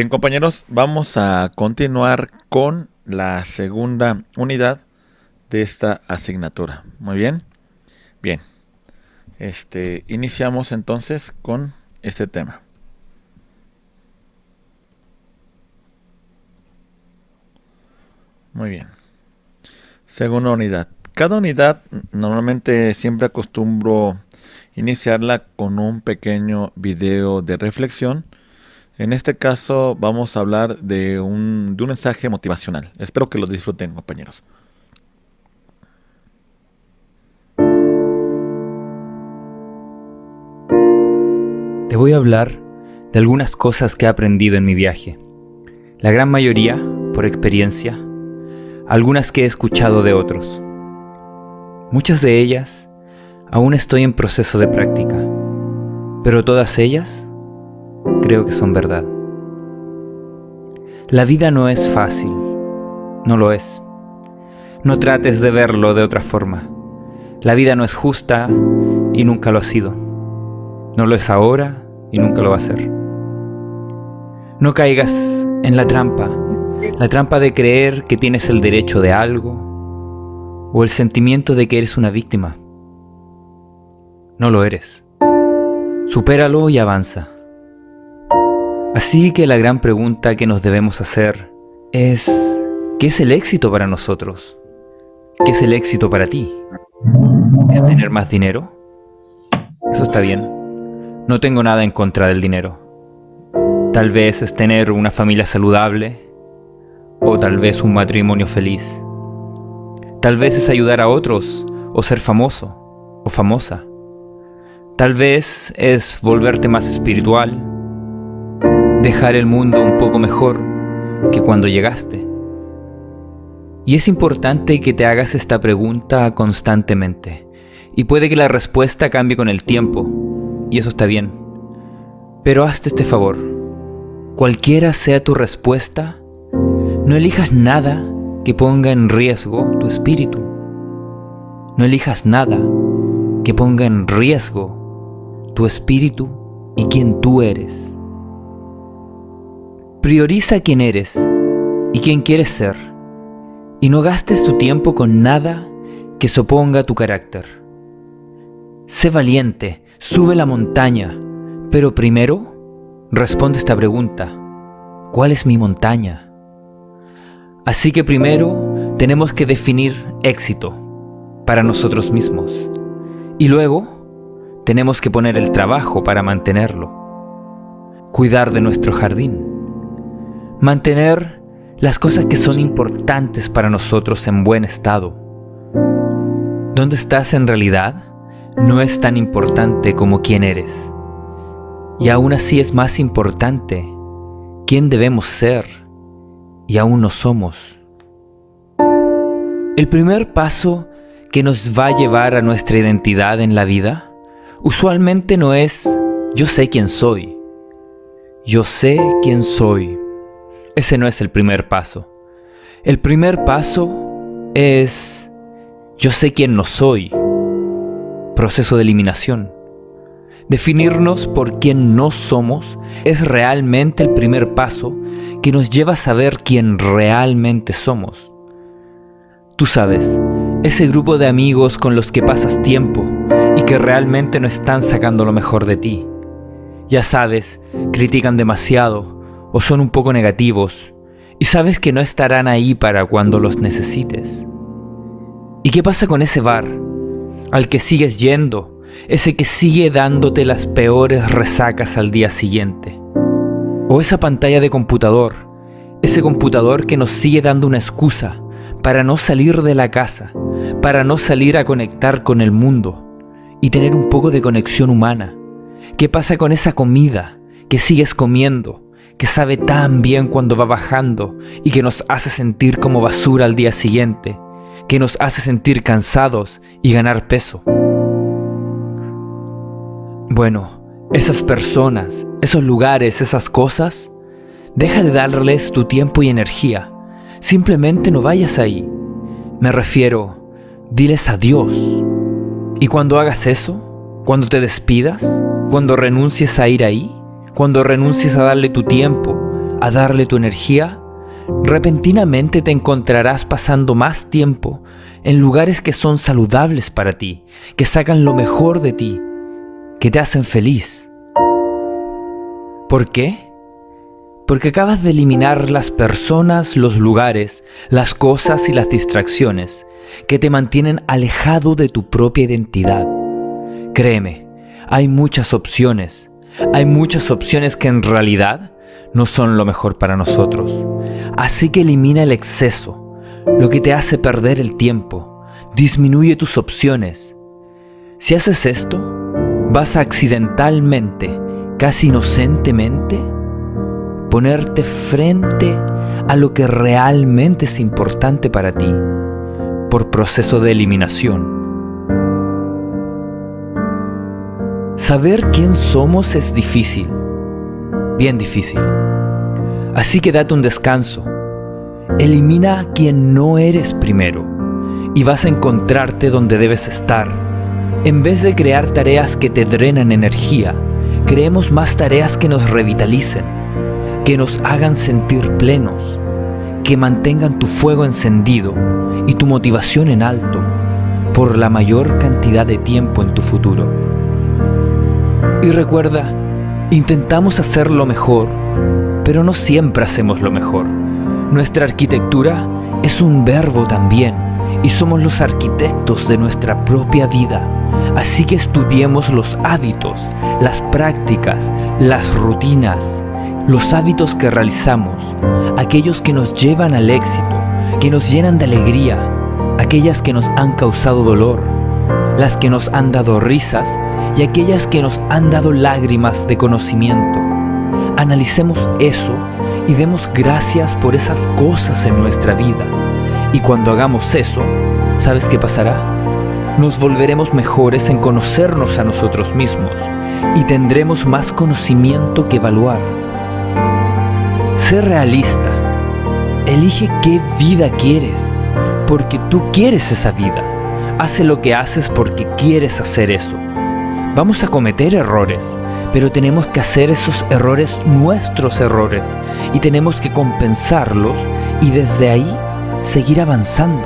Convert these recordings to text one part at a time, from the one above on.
Bien compañeros, vamos a continuar con la segunda unidad de esta asignatura. Muy bien. Bien. Este, iniciamos entonces con este tema. Muy bien. Segunda unidad. Cada unidad normalmente siempre acostumbro iniciarla con un pequeño video de reflexión. En este caso vamos a hablar de un, mensaje motivacional. Espero que lo disfruten compañeros. Te voy a hablar de algunas cosas que he aprendido en mi viaje. La gran mayoría por experiencia, algunas que he escuchado de otros. Muchas de ellas aún estoy en proceso de práctica, pero todas ellas creo que son verdad. La vida no es fácil, no lo es. No trates de verlo de otra forma. La vida no es justa y nunca lo ha sido. No lo es ahora y nunca lo va a ser. No caigas en la trampa, la trampa de creer que tienes el derecho de algo o el sentimiento de que eres una víctima. No lo eres. Supéralo y avanza. Así que la gran pregunta que nos debemos hacer es, ¿qué es el éxito para nosotros? ¿Qué es el éxito para ti? ¿Es tener más dinero? Eso está bien. No tengo nada en contra del dinero. Tal vez es tener una familia saludable o tal vez un matrimonio feliz. Tal vez es ayudar a otros o ser famoso o famosa. Tal vez es volverte más espiritual, dejar el mundo un poco mejor que cuando llegaste. Y es importante que te hagas esta pregunta constantemente. Y puede que la respuesta cambie con el tiempo, y eso está bien. Pero hazte este favor. Cualquiera sea tu respuesta, no elijas nada que ponga en riesgo tu espíritu. No elijas nada que ponga en riesgo tu espíritu y quien tú eres. Prioriza quién eres y quién quieres ser y no gastes tu tiempo con nada que se a tu carácter. Sé valiente, sube la montaña, pero primero responde esta pregunta. ¿Cuál es mi montaña? Así que primero tenemos que definir éxito para nosotros mismos y luego tenemos que poner el trabajo para mantenerlo. Cuidar de nuestro jardín. Mantener las cosas que son importantes para nosotros en buen estado. ¿Dónde estás en realidad? No es tan importante como quién eres. Y aún así es más importante quién debemos ser y aún no somos. El primer paso que nos va a llevar a nuestra identidad en la vida usualmente no es yo sé quién soy. Yo sé quién soy. Ese no es el primer paso. El primer paso es yo sé quién no soy. Proceso de eliminación. Definirnos por quién no somos es realmente el primer paso que nos lleva a saber quién realmente somos. Tú sabes, ese grupo de amigos con los que pasas tiempo y que realmente no están sacando lo mejor de ti. Ya sabes, critican demasiado o son un poco negativos y sabes que no estarán ahí para cuando los necesites. ¿Y qué pasa con ese bar al que sigues yendo ese que sigue dándote las peores resacas al día siguiente. O esa pantalla de computador, ese computador que nos sigue dando una excusa para no salir de la casa, para no salir a conectar con el mundo y tener un poco de conexión humana. ¿Qué pasa con esa comida que sigues comiendo, que sabe tan bien cuando va bajando y que nos hace sentir como basura al día siguiente, que nos hace sentir cansados y ganar peso? Bueno, esas personas, esos lugares, esas cosas, deja de darles tu tiempo y energía. Simplemente no vayas ahí. Me refiero, diles adiós. Y cuando hagas eso, cuando te despidas, cuando renuncies a ir ahí, cuando renuncies a darle tu tiempo, a darle tu energía, repentinamente te encontrarás pasando más tiempo en lugares que son saludables para ti, que sacan lo mejor de ti, que te hacen feliz. ¿Por qué? Porque acabas de eliminar las personas, los lugares, las cosas y las distracciones que te mantienen alejado de tu propia identidad. Créeme, hay muchas opciones. Hay muchas opciones que en realidad no son lo mejor para nosotros. Así que elimina el exceso, lo que te hace perder el tiempo. Disminuye tus opciones. Si haces esto, vas a accidentalmente, casi inocentemente, ponerte frente a lo que realmente es importante para ti por proceso de eliminación. Saber quién somos es difícil, bien difícil. Así que date un descanso. Elimina a quien no eres primero y vas a encontrarte donde debes estar. En vez de crear tareas que te drenan energía, creemos más tareas que nos revitalicen que nos hagan sentir plenos, que mantengan tu fuego encendido y tu motivación en alto por la mayor cantidad de tiempo en tu futuro. Y recuerda, intentamos hacer lo mejor, pero no siempre hacemos lo mejor. Nuestra arquitectura es un verbo también y somos los arquitectos de nuestra propia vida. Así que estudiemos los hábitos, las prácticas, las rutinas, los hábitos que realizamos, aquellos que nos llevan al éxito, que nos llenan de alegría, aquellas que nos han causado dolor, las que nos han dado risas y aquellas que nos han dado lágrimas de conocimiento. Analicemos eso y demos gracias por esas cosas en nuestra vida. Y cuando hagamos eso, ¿sabes qué pasará? Nos volveremos mejores en conocernos a nosotros mismos y tendremos más conocimiento que evaluar Sé realista. Elige qué vida quieres, porque tú quieres esa vida. Hace lo que haces porque quieres hacer eso. Vamos a cometer errores, pero tenemos que hacer esos errores nuestros errores y tenemos que compensarlos y desde ahí seguir avanzando.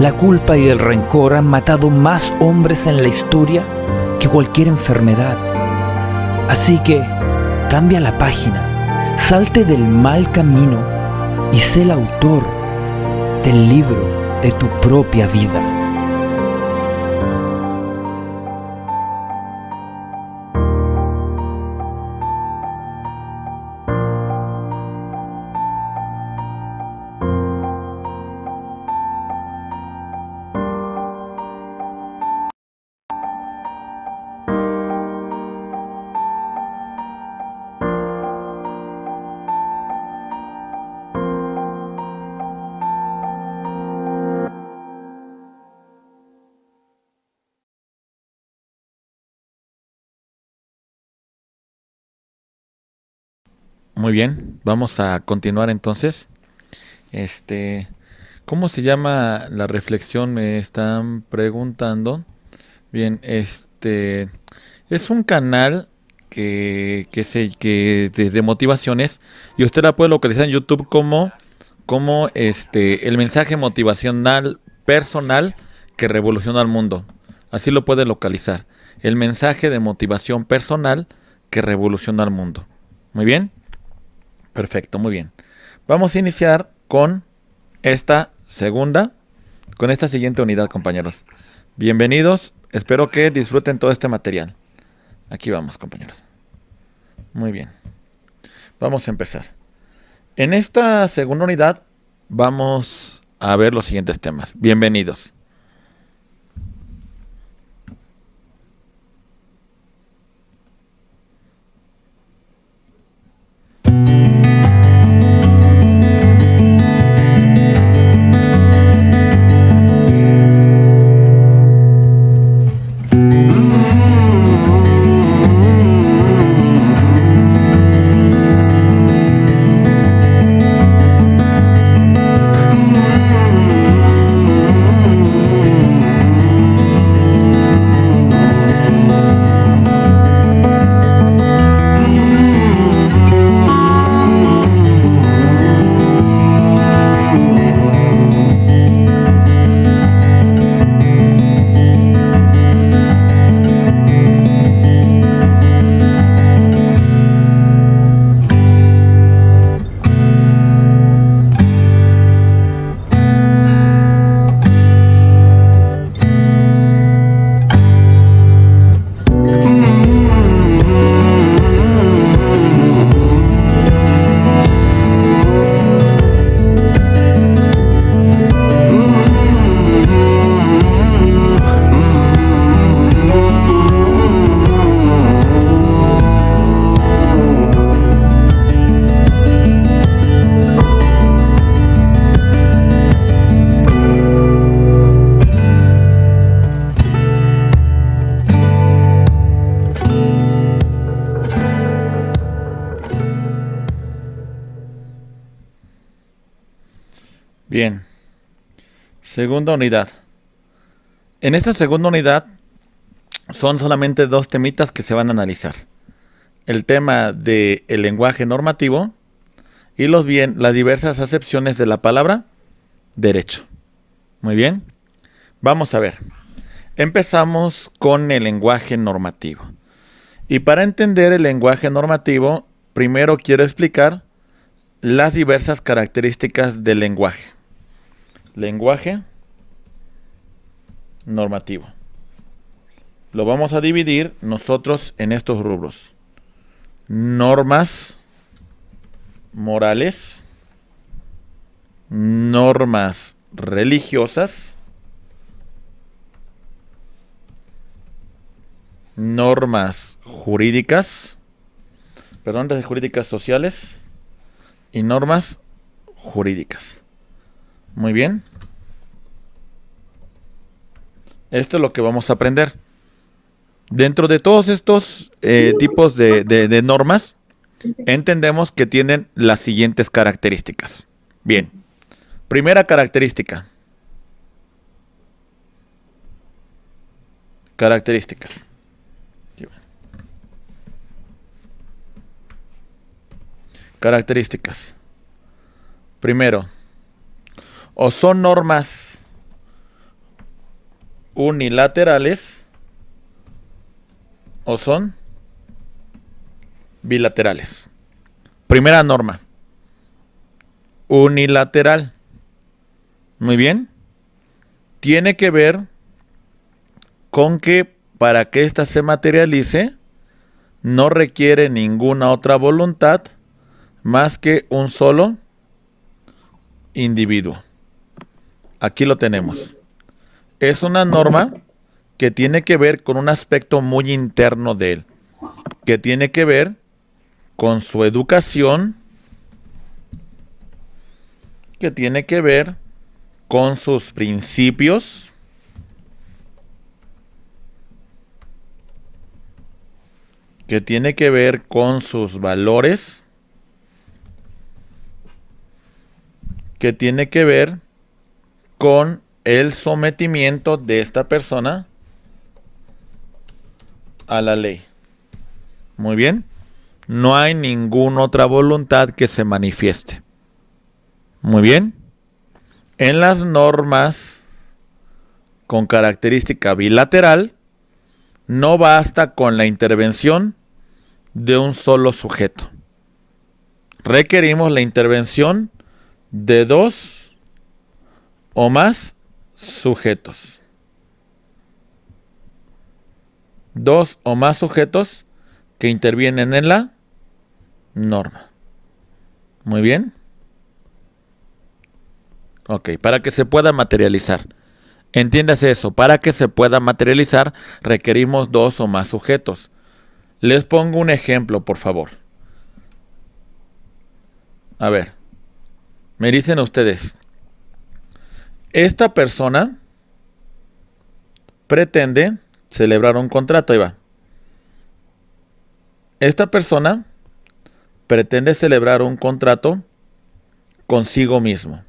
La culpa y el rencor han matado más hombres en la historia que cualquier enfermedad. Así que cambia la página Salte del mal camino y sé el autor del libro de tu propia vida. Muy bien, vamos a continuar entonces. Este, ¿cómo se llama la reflexión? Me están preguntando. Bien, este es un canal que, que, se, que desde motivaciones y usted la puede localizar en YouTube como, como este, el mensaje motivacional personal que revoluciona el mundo. Así lo puede localizar. El mensaje de motivación personal que revoluciona el mundo. Muy bien. Perfecto, muy bien. Vamos a iniciar con esta segunda, con esta siguiente unidad, compañeros. Bienvenidos, espero que disfruten todo este material. Aquí vamos, compañeros. Muy bien. Vamos a empezar. En esta segunda unidad vamos a ver los siguientes temas. Bienvenidos. Segunda unidad. En esta segunda unidad son solamente dos temitas que se van a analizar. El tema del lenguaje normativo y los bien, las diversas acepciones de la palabra derecho. Muy bien. Vamos a ver. Empezamos con el lenguaje normativo. Y para entender el lenguaje normativo, primero quiero explicar las diversas características del lenguaje. Lenguaje normativo. Lo vamos a dividir nosotros en estos rubros. Normas morales, normas religiosas, normas jurídicas, perdón, de jurídicas sociales y normas jurídicas. Muy bien. Esto es lo que vamos a aprender. Dentro de todos estos eh, tipos de normas, entendemos que tienen las siguientes características. Bien, primera característica. Características. Características. Primero, o son normas unilaterales o son bilaterales. Primera norma. Unilateral. Muy bien. Tiene que ver con que para que ésta se materialice no requiere ninguna otra voluntad más que un solo individuo. Aquí lo tenemos. Es una norma que tiene que ver con un aspecto muy interno de él, que tiene que ver con su educación, que tiene que ver con sus principios, que tiene que ver con sus valores, que tiene que ver con el sometimiento de esta persona a la ley. Muy bien no hay ninguna otra voluntad que se manifieste. Muy bien. En las normas con característica bilateral, no basta con la intervención de un solo sujeto. Requerimos la intervención de dos o más sujetos. Dos o más sujetos que intervienen en la norma. Muy bien. Ok, para que se pueda materializar. Entiéndase eso, para que se pueda materializar requerimos dos o más sujetos. Les pongo un ejemplo, por favor. A ver, me dicen ustedes, esta persona pretende celebrar un contrato, ahí va. Esta persona pretende celebrar un contrato consigo mismo.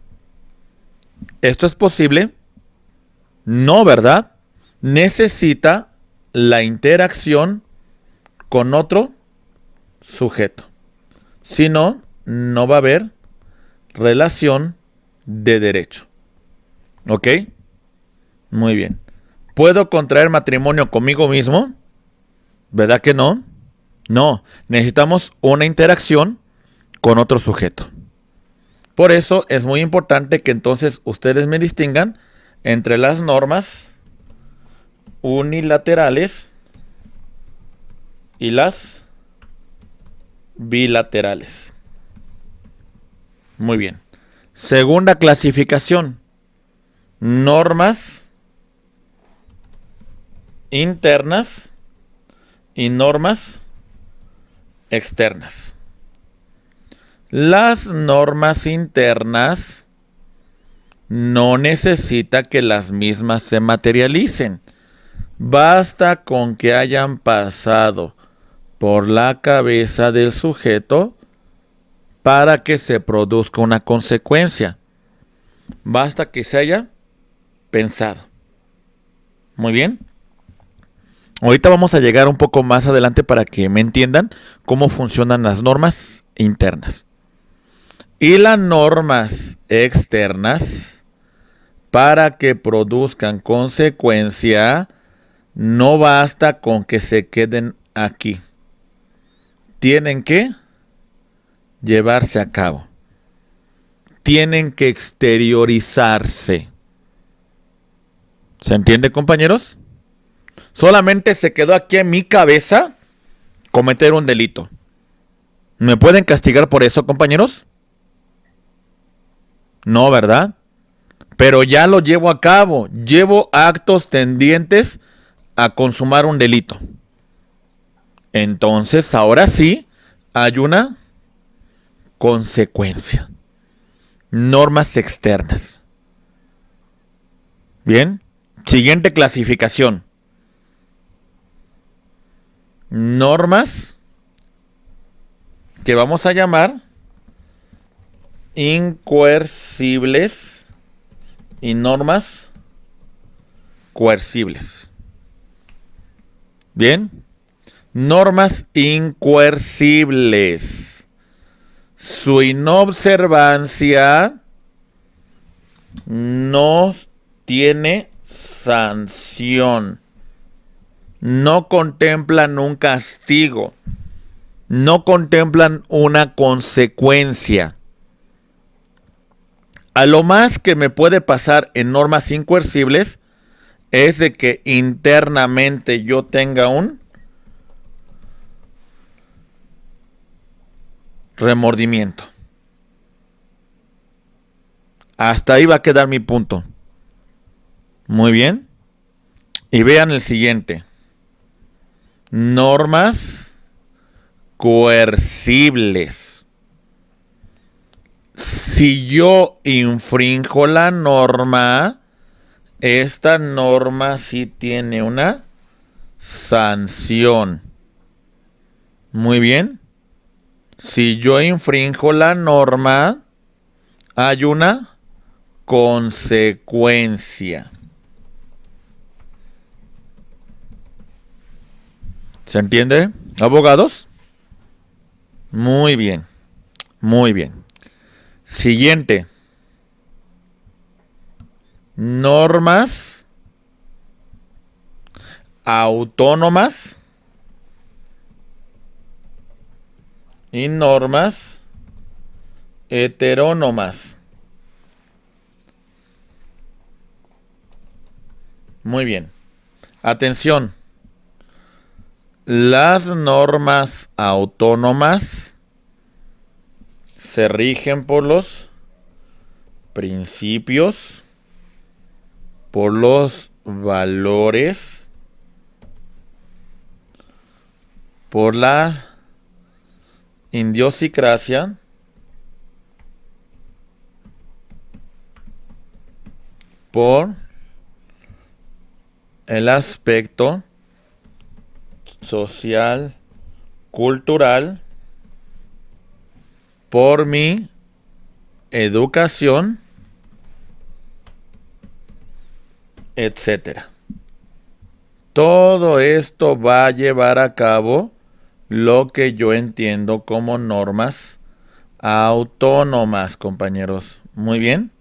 ¿Esto es posible? No, ¿verdad? Necesita la interacción con otro sujeto. Si no, no va a haber relación de derecho. ¿Ok? Muy bien. ¿Puedo contraer matrimonio conmigo mismo? ¿Verdad que no? No, necesitamos una interacción con otro sujeto. Por eso es muy importante que entonces ustedes me distingan entre las normas unilaterales y las bilaterales. Muy bien. Segunda clasificación. Normas internas y normas externas. Las normas internas no necesita que las mismas se materialicen. Basta con que hayan pasado por la cabeza del sujeto para que se produzca una consecuencia. Basta que se haya pensado. Muy bien. Ahorita vamos a llegar un poco más adelante para que me entiendan cómo funcionan las normas internas. Y las normas externas, para que produzcan consecuencia, no basta con que se queden aquí. Tienen que llevarse a cabo. Tienen que exteriorizarse. ¿Se entiende, compañeros? Solamente se quedó aquí en mi cabeza cometer un delito. ¿Me pueden castigar por eso, compañeros? No, ¿verdad? Pero ya lo llevo a cabo. Llevo actos tendientes a consumar un delito. Entonces, ahora sí, hay una consecuencia. Normas externas. Bien. Siguiente clasificación. Normas que vamos a llamar incoercibles y normas coercibles. Bien. Normas incoercibles. Su inobservancia no tiene sanción. No contemplan un castigo. No contemplan una consecuencia. A lo más que me puede pasar en normas incoercibles es de que internamente yo tenga un remordimiento. Hasta ahí va a quedar mi punto. Muy bien. Y vean el siguiente. Normas coercibles. Si yo infrinjo la norma, esta norma sí tiene una sanción. Muy bien. Si yo infrinjo la norma, hay una consecuencia. ¿Se entiende, abogados? Muy bien, muy bien. Siguiente. Normas autónomas y normas heterónomas. Muy bien. Atención. Las normas autónomas se rigen por los principios, por los valores, por la Indiosicracia. Por el aspecto social, cultural, por mi educación, etcétera. Todo esto va a llevar a cabo lo que yo entiendo como normas autónomas, compañeros. Muy bien.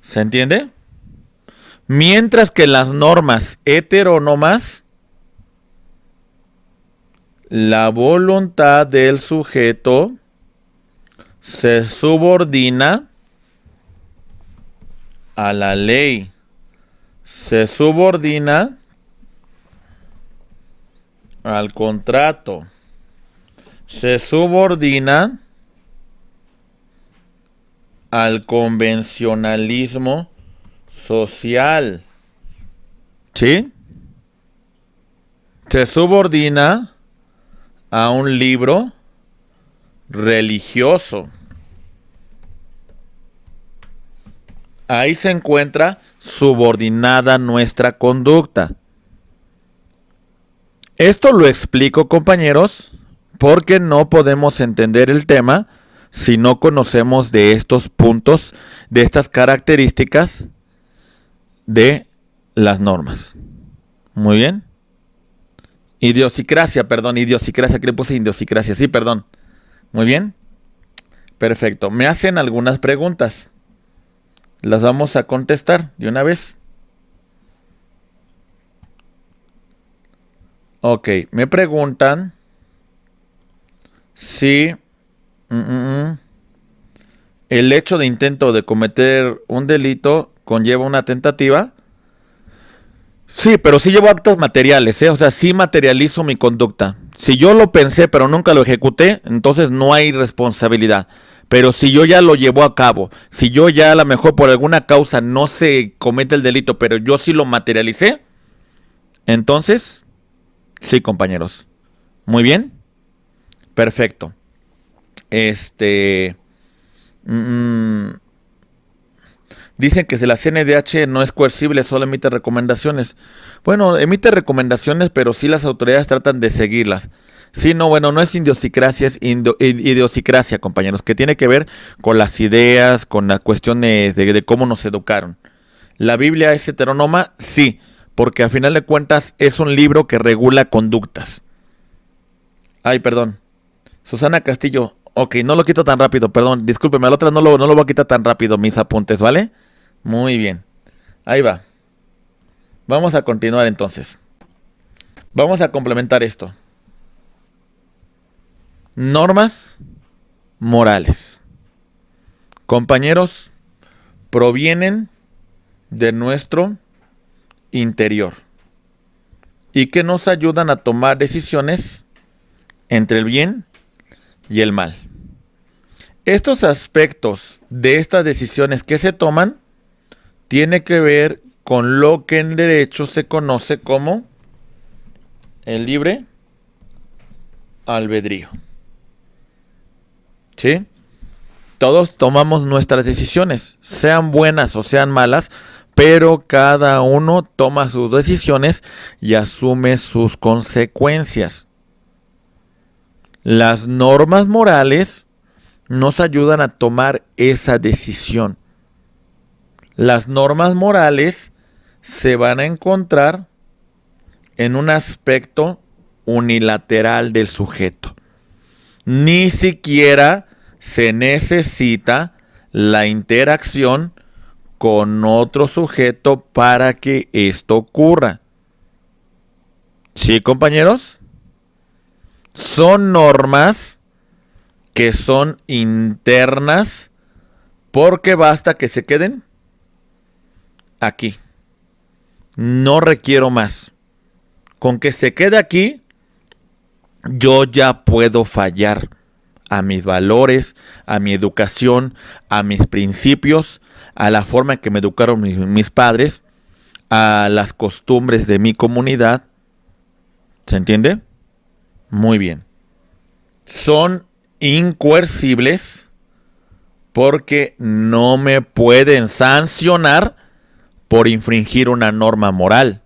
¿Se entiende? Mientras que las normas heterónomas, la voluntad del sujeto se subordina a la ley. Se subordina al contrato se subordina al convencionalismo social. ¿Sí? Se subordina a un libro religioso. Ahí se encuentra subordinada nuestra conducta. Esto lo explico, compañeros, porque no podemos entender el tema si no conocemos de estos puntos, de estas características de las normas. Muy bien. Idiosincrasia, perdón, idiosincrasia, que le puse idiosincrasia, sí, perdón. Muy bien. Perfecto. Me hacen algunas preguntas. Las vamos a contestar de una vez. Ok, me preguntan si mm, mm, mm, el hecho de intento de cometer un delito conlleva una tentativa. Sí, pero sí llevo actos materiales, ¿eh? o sea, sí materializo mi conducta. Si yo lo pensé pero nunca lo ejecuté, entonces no hay responsabilidad. Pero si yo ya lo llevo a cabo, si yo ya a lo mejor por alguna causa no se comete el delito, pero yo sí lo materialicé, entonces, sí, compañeros. Muy bien. Perfecto. Este... Mm, dicen que si la CNDH no es coercible, solo emite recomendaciones. Bueno, emite recomendaciones, pero sí las autoridades tratan de seguirlas. Sí, no, bueno, no es idiosincrasia, es idiosincrasia, compañeros, que tiene que ver con las ideas, con la cuestión de, cómo nos educaron. ¿La Biblia es heteronoma? Sí, porque a final de cuentas es un libro que regula conductas. Ay, perdón. Susana Castillo, ok, no lo quito tan rápido, perdón, discúlpeme, al otro no lo, no lo voy a quitar tan rápido mis apuntes, ¿vale? Muy bien. Ahí va. Vamos a continuar entonces. Vamos a complementar esto normas morales. Compañeros, provienen de nuestro interior y que nos ayudan a tomar decisiones entre el bien y el mal. Estos aspectos de estas decisiones que se toman tiene que ver con lo que en derecho se conoce como el libre albedrío. ¿Sí? Todos tomamos nuestras decisiones, sean buenas o sean malas, pero cada uno toma sus decisiones y asume sus consecuencias. Las normas morales nos ayudan a tomar esa decisión. Las normas morales se van a encontrar en un aspecto unilateral del sujeto. Ni siquiera se necesita la interacción con otro sujeto para que esto ocurra. ¿Sí, compañeros? Son normas que son internas porque basta que se queden aquí. No requiero más. Con que se quede aquí, yo ya puedo fallar a mis valores, a mi educación, a mis principios, a la forma en que me educaron mis, padres, a las costumbres de mi comunidad. ¿Se entiende? Muy bien. Son incoercibles porque no me pueden sancionar por infringir una norma moral.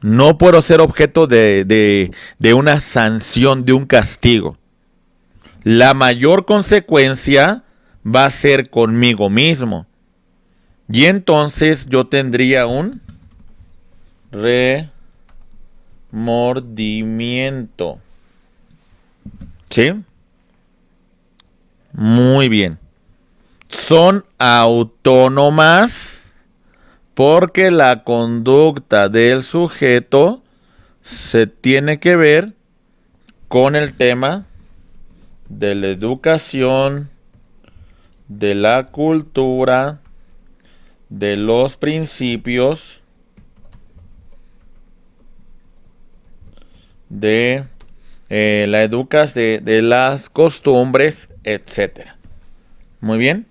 No puedo ser objeto de, de una sanción, de un castigo la mayor consecuencia va a ser conmigo mismo. Y entonces yo tendría un remordimiento. ¿Sí? Muy bien. Son autónomas porque la conducta del sujeto se tiene que ver con el tema de la educación, de la cultura, de los principios, de eh, la educación, de, de las costumbres, etc. Muy bien.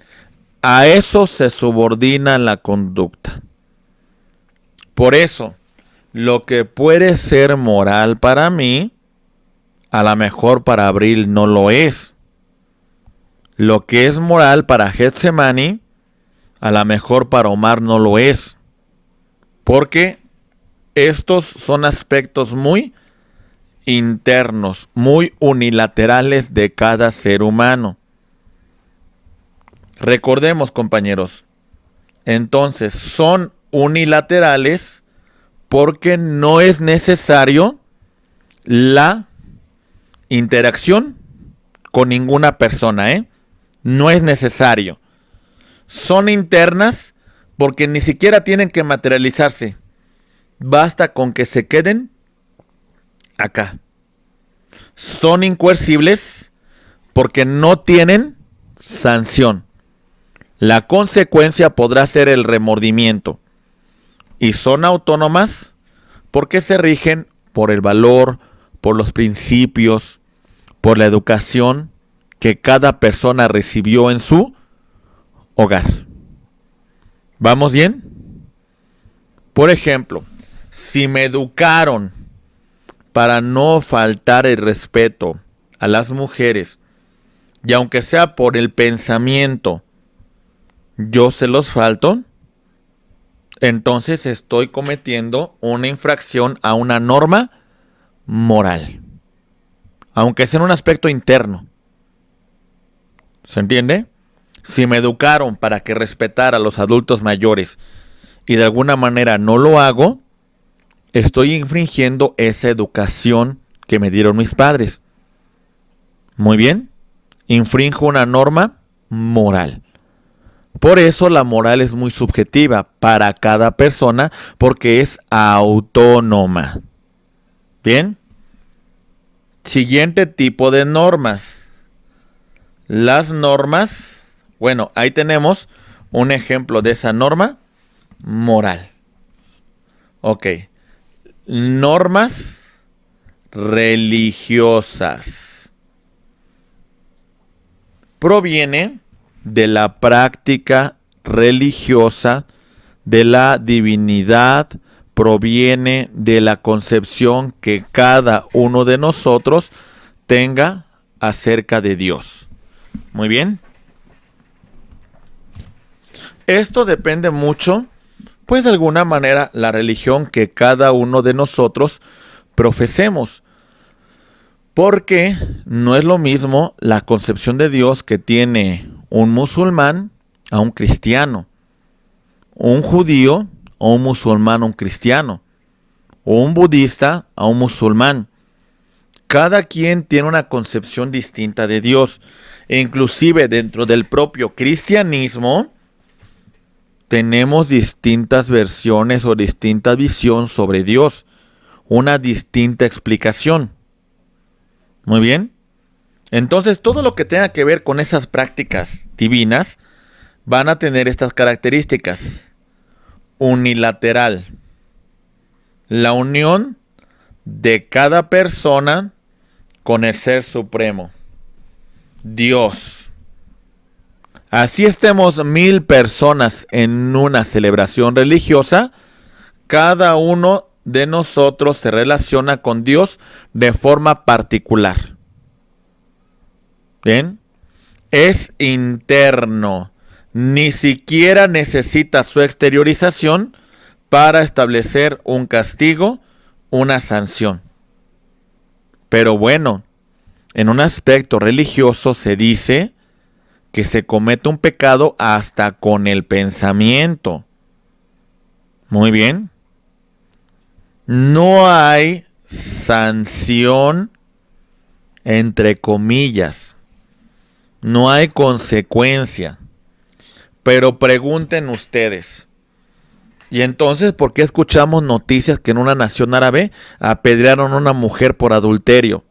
A eso se subordina la conducta. Por eso, lo que puede ser moral para mí, a lo mejor para Abril no lo es. Lo que es moral para Getsemani, a lo mejor para Omar no lo es. Porque estos son aspectos muy internos, muy unilaterales de cada ser humano. Recordemos, compañeros, entonces son unilaterales porque no es necesario la interacción con ninguna persona, ¿eh? No es necesario. Son internas porque ni siquiera tienen que materializarse. Basta con que se queden acá. Son incoercibles porque no tienen sanción. La consecuencia podrá ser el remordimiento. Y son autónomas porque se rigen por el valor, por los principios, por la educación que cada persona recibió en su hogar. ¿Vamos bien? Por ejemplo, si me educaron para no faltar el respeto a las mujeres, y aunque sea por el pensamiento, yo se los falto, entonces estoy cometiendo una infracción a una norma moral, aunque sea en un aspecto interno. ¿Se entiende? Si me educaron para que respetara a los adultos mayores y de alguna manera no lo hago, estoy infringiendo esa educación que me dieron mis padres. Muy bien, infrinjo una norma moral. Por eso la moral es muy subjetiva para cada persona porque es autónoma. Bien. Siguiente tipo de normas. Las normas, bueno, ahí tenemos un ejemplo de esa norma moral. Ok. Normas religiosas. Proviene de la práctica religiosa de la divinidad proviene de la concepción que cada uno de nosotros tenga acerca de Dios. Muy bien. Esto depende mucho, pues de alguna manera, la religión que cada uno de nosotros profesemos. Porque no es lo mismo la concepción de Dios que tiene un musulmán a un cristiano, un judío a un musulmán a un cristiano, o un budista a un musulmán. Cada quien tiene una concepción distinta de Dios. E inclusive dentro del propio cristianismo tenemos distintas versiones o distinta visión sobre Dios. Una distinta explicación. Muy bien. Entonces, todo lo que tenga que ver con esas prácticas divinas van a tener estas características. Unilateral. La unión de cada persona con el Ser Supremo. Dios. Así estemos mil personas en una celebración religiosa, cada uno de nosotros se relaciona con Dios de forma particular. ¿Bien? Es interno. Ni siquiera necesita su exteriorización para establecer un castigo, una sanción. Pero bueno, en un aspecto religioso se dice que se comete un pecado hasta con el pensamiento. Muy bien. No hay sanción entre comillas no hay consecuencia. Pero pregunten ustedes. Y entonces, ¿por qué escuchamos noticias que en una nación árabe apedrearon a una mujer por adulterio?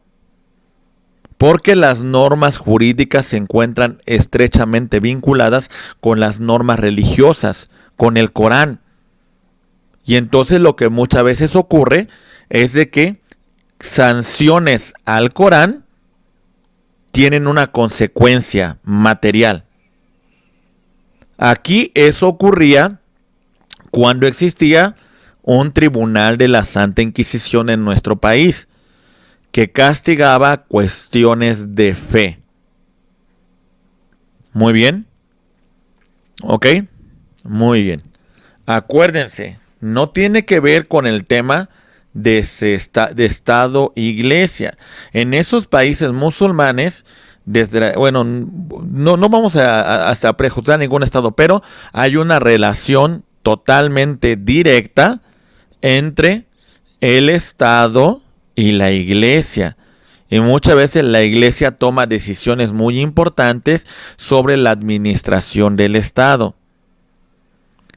Porque las normas jurídicas se encuentran estrechamente vinculadas con las normas religiosas, con el Corán. Y entonces lo que muchas veces ocurre es de que sanciones al Corán tienen una consecuencia material. Aquí eso ocurría cuando existía un tribunal de la Santa Inquisición en nuestro país que castigaba cuestiones de fe. Muy bien. ¿Ok? Muy bien. Acuérdense, no tiene que ver con el tema de, de Estado Iglesia. En esos países musulmanes desde, bueno, no, no vamos a, a, prejuzgar ningún estado, pero hay una relación totalmente directa entre el Estado y la iglesia. Y muchas veces la iglesia toma decisiones muy importantes sobre la administración del Estado.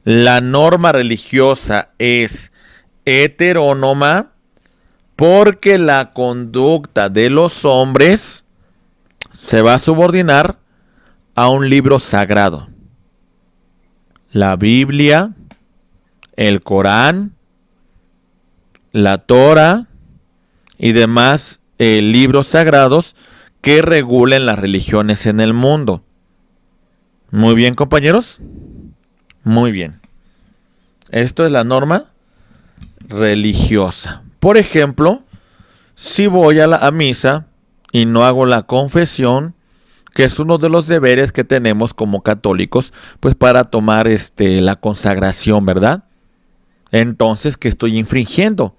La norma religiosa es heterónoma porque la conducta de los hombres se va a subordinar a un libro sagrado. La Biblia, el Corán, la Torah y demás eh, libros sagrados que regulen las religiones en el mundo. Muy bien, compañeros. Muy bien. Esto es la norma religiosa. Por ejemplo, si voy a la misa y no hago la confesión, que es uno de los deberes que tenemos como católicos, pues para tomar este la consagración, ¿verdad? Entonces, ¿qué estoy infringiendo?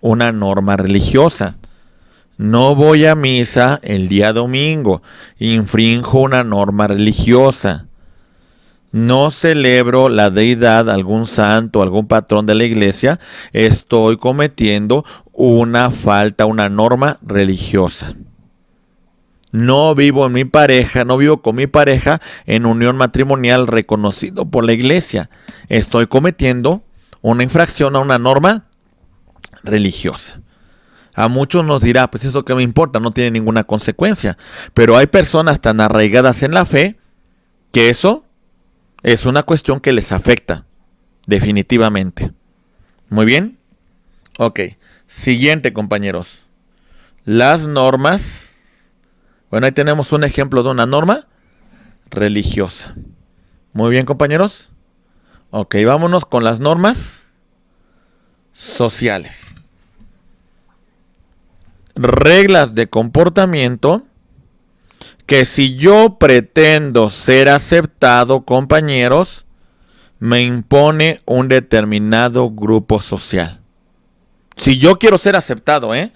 Una norma religiosa. No voy a misa el día domingo, infrinjo una norma religiosa. No celebro la deidad, algún santo, algún patrón de la iglesia, estoy cometiendo una falta, una norma religiosa. No vivo en mi pareja, no vivo con mi pareja en unión matrimonial reconocido por la iglesia. Estoy cometiendo una infracción a una norma religiosa. A muchos nos dirá, pues eso que me importa, no tiene ninguna consecuencia. Pero hay personas tan arraigadas en la fe que eso es una cuestión que les afecta, definitivamente. Muy bien. Ok. Siguiente, compañeros. Las normas. Bueno, ahí tenemos un ejemplo de una norma religiosa. Muy bien, compañeros. Ok, vámonos con las normas sociales reglas de comportamiento que si yo pretendo ser aceptado, compañeros, me impone un determinado grupo social. Si yo quiero ser aceptado, ¿eh?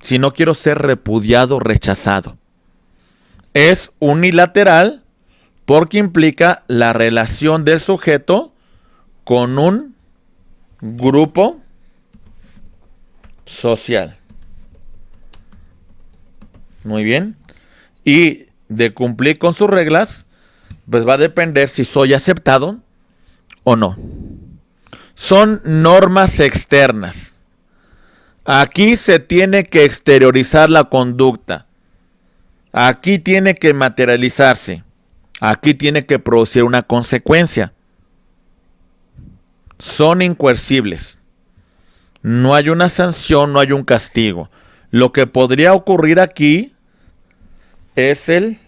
Si no quiero ser repudiado, rechazado. Es unilateral porque implica la relación del sujeto con un grupo social. Muy bien. Y de cumplir con sus reglas, pues va a depender si soy aceptado o no. Son normas externas. Aquí se tiene que exteriorizar la conducta. Aquí tiene que materializarse. Aquí tiene que producir una consecuencia. Son incoercibles. No hay una sanción, no hay un castigo. Lo que podría ocurrir aquí es el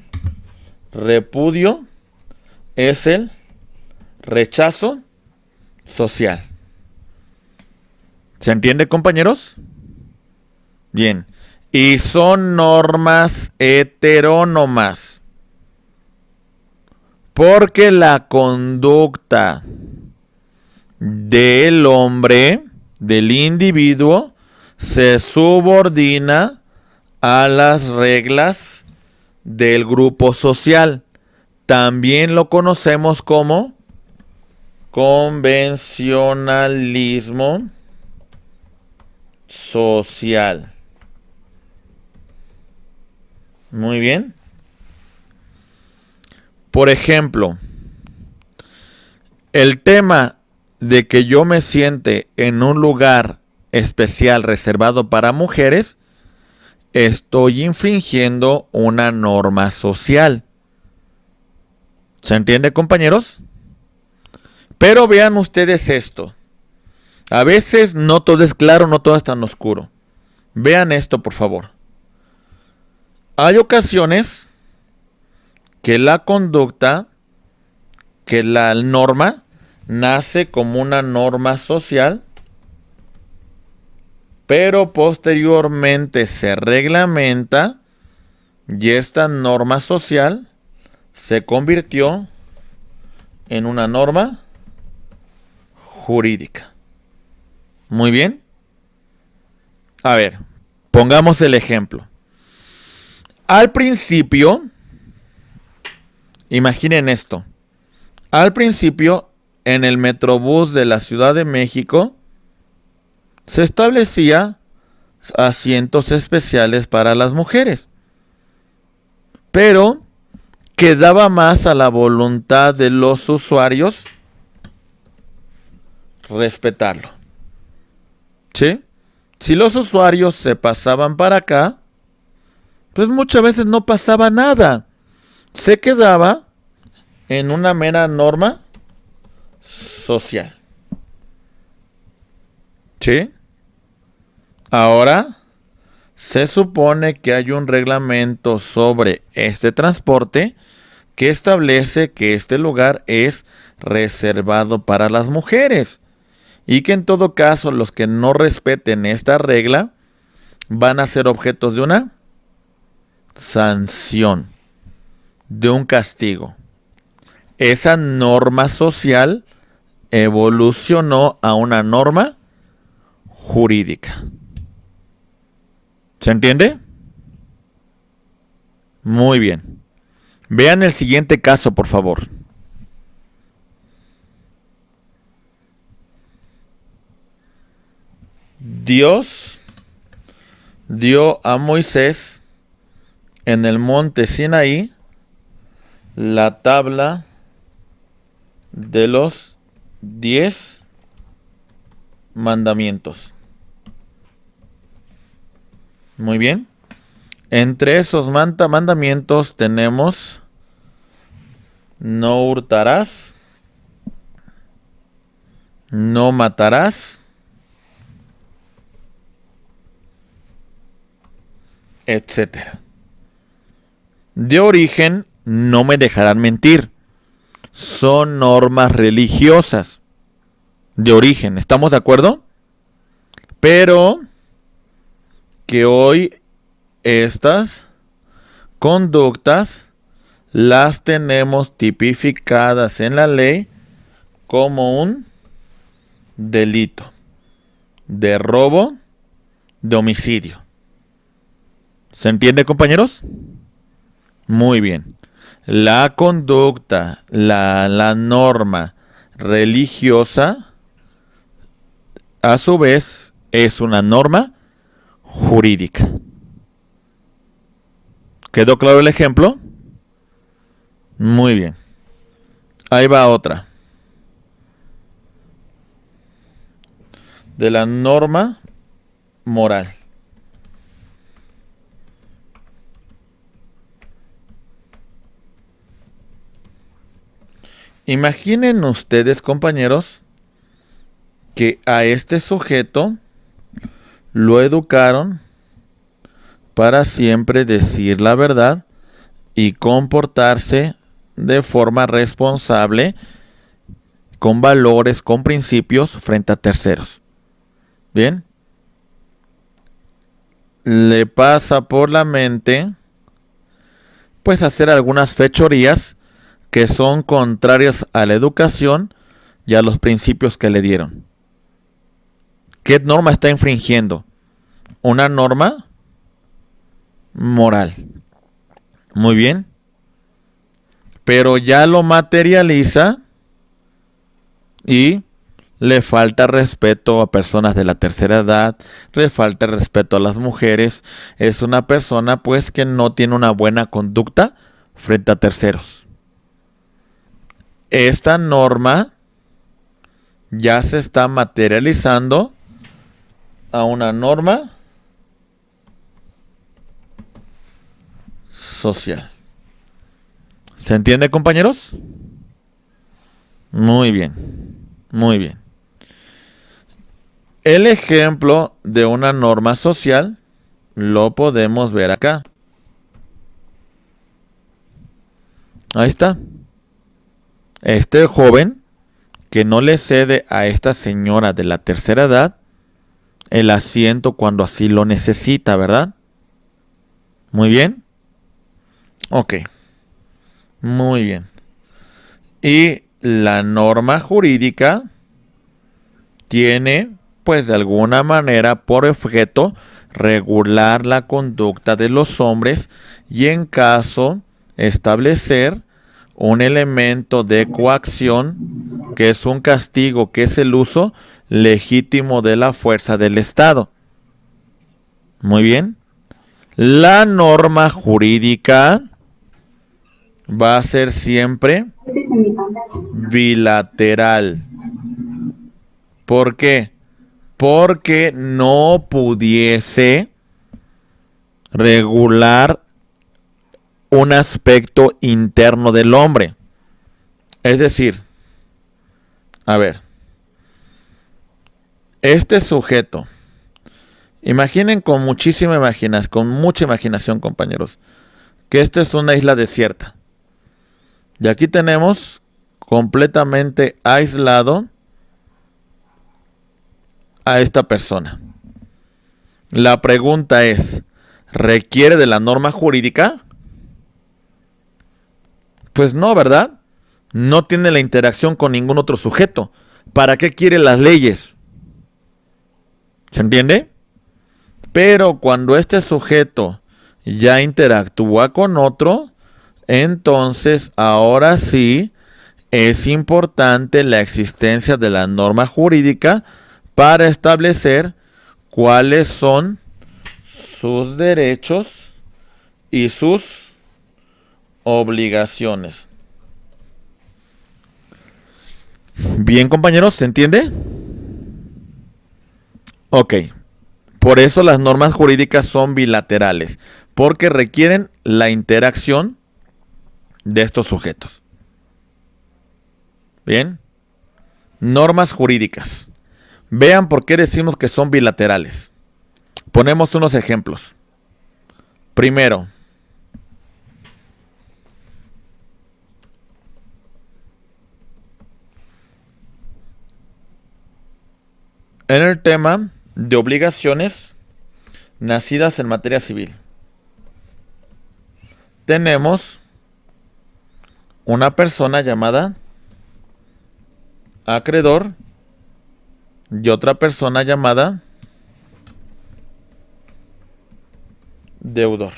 repudio, es el rechazo social. ¿Se entiende, compañeros? Bien. Y son normas heterónomas. Porque la conducta del hombre, del individuo, se subordina a las reglas del grupo social. También lo conocemos como convencionalismo social. Muy bien. Por ejemplo, el tema de que yo me siente en un lugar especial reservado para mujeres estoy infringiendo una norma social. ¿Se entiende, compañeros? Pero vean ustedes esto. A veces no todo es claro, no todo es tan oscuro. Vean esto, por favor. Hay ocasiones que la conducta, que la norma, nace como una norma social pero posteriormente se reglamenta y esta norma social se convirtió en una norma jurídica. Muy bien. A ver, pongamos el ejemplo. Al principio, imaginen esto, al principio en el Metrobús de la Ciudad de México se establecía asientos especiales para las mujeres, pero quedaba más a la voluntad de los usuarios respetarlo. ¿Sí? Si los usuarios se pasaban para acá, pues muchas veces no pasaba nada. Se quedaba en una mera norma social. ¿Sí? Ahora se supone que hay un reglamento sobre este transporte que establece que este lugar es reservado para las mujeres y que en todo caso los que no respeten esta regla van a ser objetos de una sanción, de un castigo. Esa norma social evolucionó a una norma jurídica. ¿Se entiende? Muy bien. Vean el siguiente caso, por favor. Dios dio a Moisés en el monte Sinaí la tabla de los diez mandamientos. Muy bien. Entre esos mandamientos tenemos no hurtarás, no matarás, etcétera. De origen, no me dejarán mentir. Son normas religiosas. De origen, ¿estamos de acuerdo? Pero que hoy estas conductas las tenemos tipificadas en la ley como un delito de robo, de homicidio. ¿Se entiende, compañeros? Muy bien. La conducta, la, la norma religiosa, a su vez, es una norma jurídica. ¿Quedó claro el ejemplo? Muy bien. Ahí va otra. De la norma moral. Imaginen ustedes, compañeros, que a este sujeto lo educaron para siempre decir la verdad y comportarse de forma responsable, con valores, con principios frente a terceros. Bien. Le pasa por la mente, pues, hacer algunas fechorías que son contrarias a la educación y a los principios que le dieron. ¿Qué norma está infringiendo? Una norma moral. Muy bien. Pero ya lo materializa y le falta respeto a personas de la tercera edad, le falta respeto a las mujeres. Es una persona pues que no tiene una buena conducta frente a terceros esta norma ya se está materializando a una norma social. ¿Se entiende, compañeros? Muy bien, muy bien. El ejemplo de una norma social lo podemos ver acá. Ahí está. Este joven que no le cede a esta señora de la tercera edad el asiento cuando así lo necesita, ¿verdad? Muy bien. Ok. Muy bien. Y la norma jurídica tiene, pues de alguna manera, por objeto, regular la conducta de los hombres y en caso establecer un elemento de coacción que es un castigo, que es el uso legítimo de la fuerza del Estado. Muy bien. La norma jurídica va a ser siempre bilateral. ¿Por qué? Porque no pudiese regular un aspecto interno del hombre. Es decir, a ver, este sujeto, imaginen con muchísima imaginación, con mucha imaginación, compañeros, que esto es una isla desierta. Y aquí tenemos completamente aislado a esta persona. La pregunta es, ¿requiere de la norma jurídica? Pues no, ¿verdad? No tiene la interacción con ningún otro sujeto. ¿Para qué quiere las leyes? ¿Se entiende? Pero cuando este sujeto ya interactúa con otro, entonces ahora sí es importante la existencia de la norma jurídica para establecer cuáles son sus derechos y sus obligaciones. Bien, compañeros, ¿se entiende? Ok. Por eso las normas jurídicas son bilaterales, porque requieren la interacción de estos sujetos. Bien. Normas jurídicas. Vean por qué decimos que son bilaterales. Ponemos unos ejemplos. Primero, en el tema de obligaciones nacidas en materia civil. Tenemos una persona llamada acreedor y otra persona llamada deudor.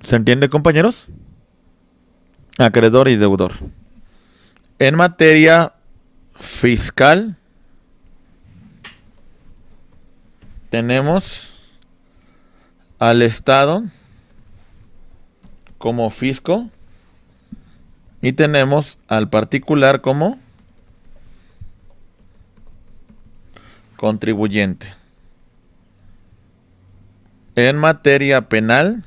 ¿Se entiende, compañeros? Acreedor y deudor. En materia fiscal, tenemos al Estado como fisco y tenemos al particular como contribuyente. En materia penal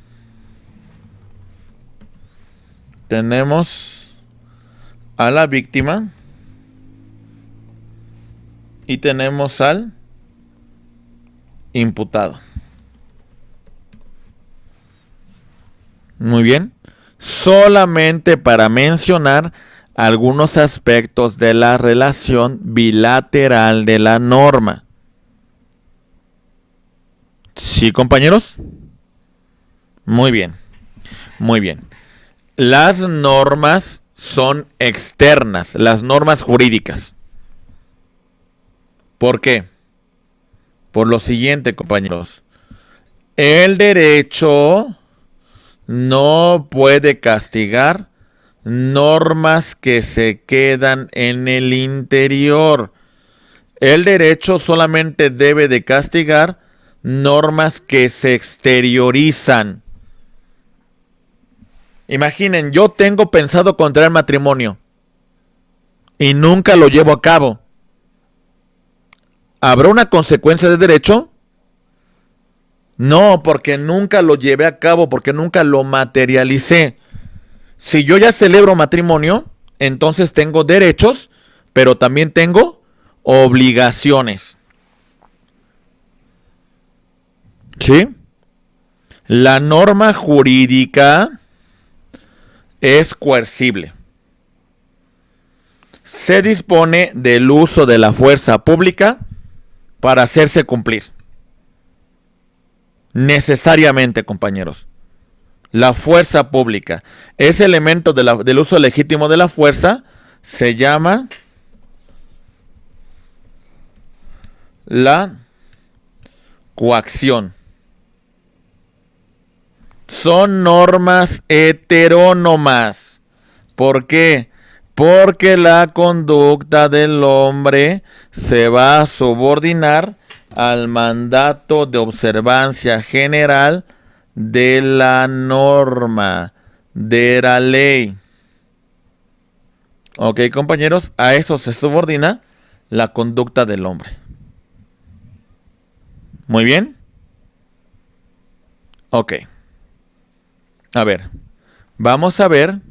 tenemos a la víctima y tenemos al imputado. Muy bien. Solamente para mencionar algunos aspectos de la relación bilateral de la norma. ¿Sí, compañeros? Muy bien. Muy bien. Las normas son externas, las normas jurídicas. ¿Por qué? Por lo siguiente, compañeros. El derecho no puede castigar normas que se quedan en el interior. El derecho solamente debe de castigar normas que se exteriorizan. Imaginen, yo tengo pensado contraer matrimonio y nunca lo llevo a cabo. ¿Habrá una consecuencia de derecho? No, porque nunca lo llevé a cabo, porque nunca lo materialicé. Si yo ya celebro matrimonio, entonces tengo derechos, pero también tengo obligaciones. ¿Sí? La norma jurídica es coercible. Se dispone del uso de la fuerza pública para hacerse cumplir. Necesariamente, compañeros. La fuerza pública. Ese elemento del uso legítimo de la fuerza se llama la coacción. Son normas heterónomas. ¿Por qué? Porque la conducta del hombre se va a subordinar al mandato de observancia general de la norma, de la ley. Ok, compañeros, a eso se subordina la conducta del hombre. Muy bien. Ok. A ver, vamos a ver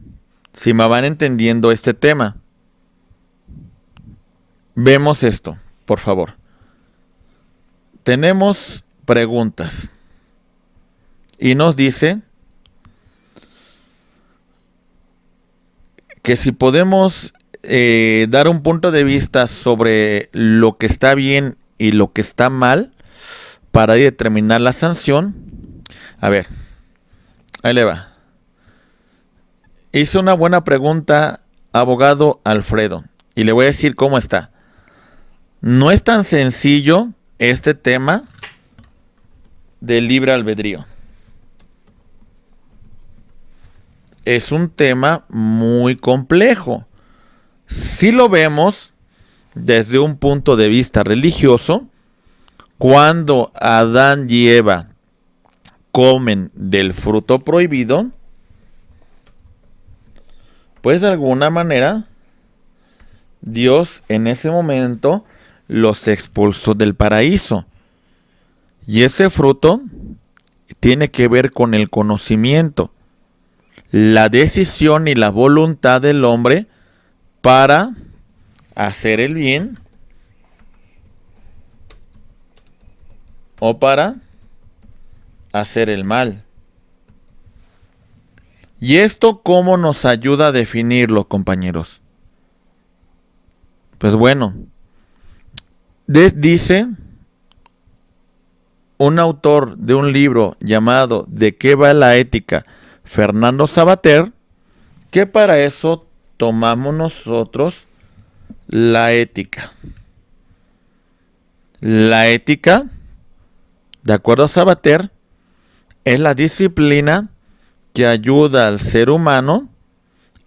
si me van entendiendo este tema. Vemos esto, por favor. Tenemos preguntas. Y nos dice que si podemos eh, dar un punto de vista sobre lo que está bien y lo que está mal para determinar la sanción. A ver, ahí le va. Hice una buena pregunta, abogado Alfredo, y le voy a decir cómo está. No es tan sencillo este tema del libre albedrío. es un tema muy complejo. Si lo vemos desde un punto de vista religioso, cuando Adán y Eva comen del fruto prohibido, pues de alguna manera Dios en ese momento los expulsó del paraíso. Y ese fruto tiene que ver con el conocimiento la decisión y la voluntad del hombre para hacer el bien o para hacer el mal. ¿Y esto cómo nos ayuda a definirlo, compañeros? Pues bueno, dice un autor de un libro llamado ¿De qué va la ética? Fernando Sabater, que para eso tomamos nosotros la ética. La ética, de acuerdo a Sabater, es la disciplina que ayuda al ser humano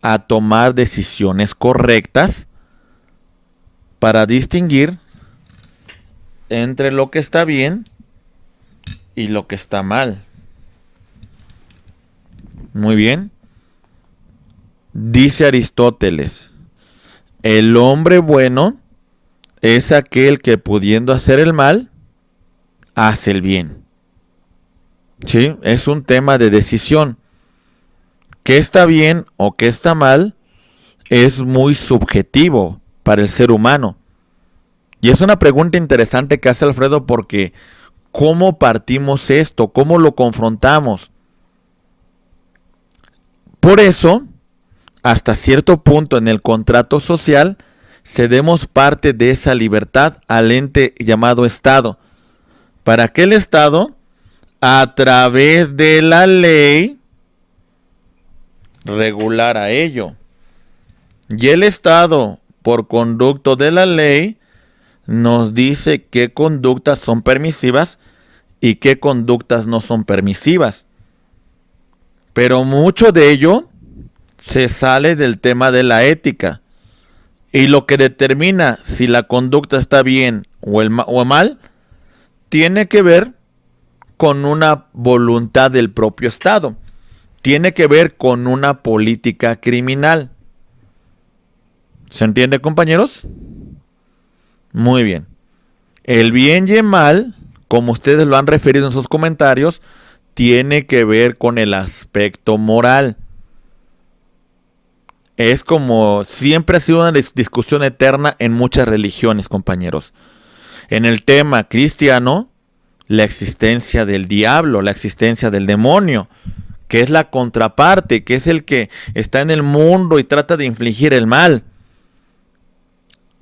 a tomar decisiones correctas para distinguir entre lo que está bien y lo que está mal. Muy bien. Dice Aristóteles, el hombre bueno es aquel que pudiendo hacer el mal, hace el bien. ¿Sí? Es un tema de decisión. ¿Qué está bien o qué está mal? Es muy subjetivo para el ser humano. Y es una pregunta interesante que hace Alfredo porque ¿cómo partimos esto? ¿Cómo lo confrontamos? Por eso, hasta cierto punto en el contrato social, cedemos parte de esa libertad al ente llamado Estado, para que el Estado, a través de la ley, regulara ello. Y el Estado, por conducto de la ley, nos dice qué conductas son permisivas y qué conductas no son permisivas. Pero mucho de ello se sale del tema de la ética. Y lo que determina si la conducta está bien o, el, o mal, tiene que ver con una voluntad del propio Estado. Tiene que ver con una política criminal. ¿Se entiende, compañeros? Muy bien. El bien y el mal, como ustedes lo han referido en sus comentarios, tiene que ver con el aspecto moral. Es como siempre ha sido una discusión eterna en muchas religiones, compañeros. En el tema cristiano, la existencia del diablo, la existencia del demonio, que es la contraparte, que es el que está en el mundo y trata de infligir el mal.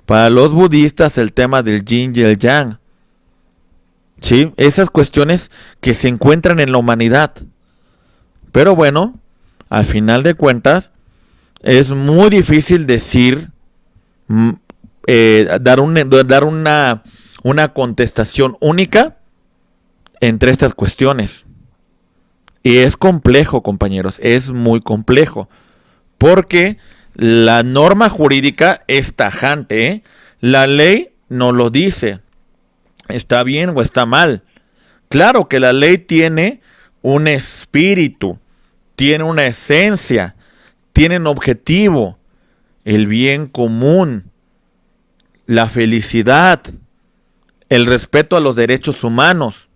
Para los budistas el tema del yin y el yang, ¿sí? Esas cuestiones que se encuentran en la humanidad. Pero bueno, al final de cuentas, es muy difícil decir, mm, eh, dar, dar una, una contestación única entre estas cuestiones. Y es complejo, compañeros, es muy complejo. Porque la norma jurídica es tajante. ¿eh? La ley no lo dice. ¿Está bien o está mal? Claro que la ley tiene un espíritu, tiene una esencia, tiene un objetivo, el bien común, la felicidad, el respeto a los derechos humanos.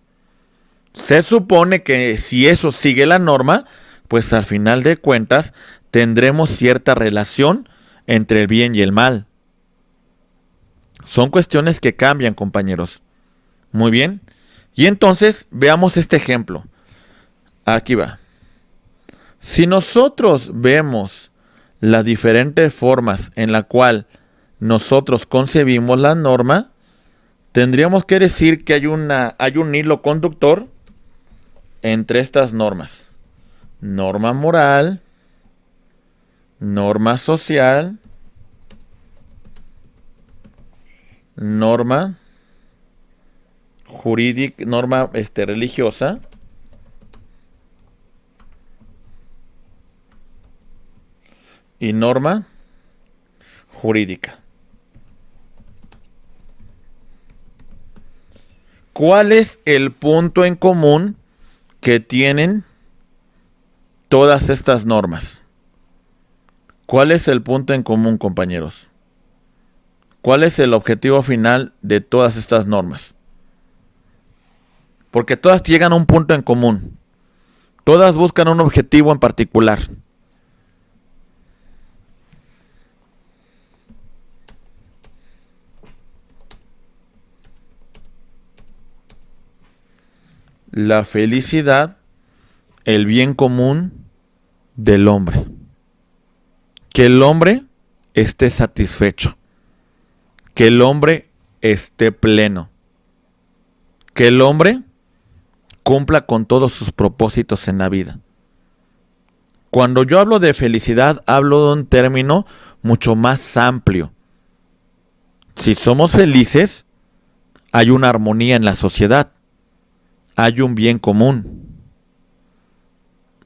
Se supone que si eso sigue la norma, pues al final de cuentas tendremos cierta relación entre el bien y el mal. Son cuestiones que cambian, compañeros. Muy bien. Y entonces veamos este ejemplo. Aquí va. Si nosotros vemos las diferentes formas en la cual nosotros concebimos la norma, tendríamos que decir que hay, una, hay un hilo conductor entre estas normas. Norma moral, norma social, norma jurídica, norma este, religiosa, y norma jurídica. ¿Cuál es el punto en común que tienen todas estas normas? ¿Cuál es el punto en común, compañeros? ¿Cuál es el objetivo final de todas estas normas? Porque todas llegan a un punto en común. Todas buscan un objetivo en particular. La felicidad, el bien común del hombre. Que el hombre esté satisfecho. Que el hombre esté pleno. Que el hombre cumpla con todos sus propósitos en la vida. Cuando yo hablo de felicidad, hablo de un término mucho más amplio. Si somos felices, hay una armonía en la sociedad hay un bien común.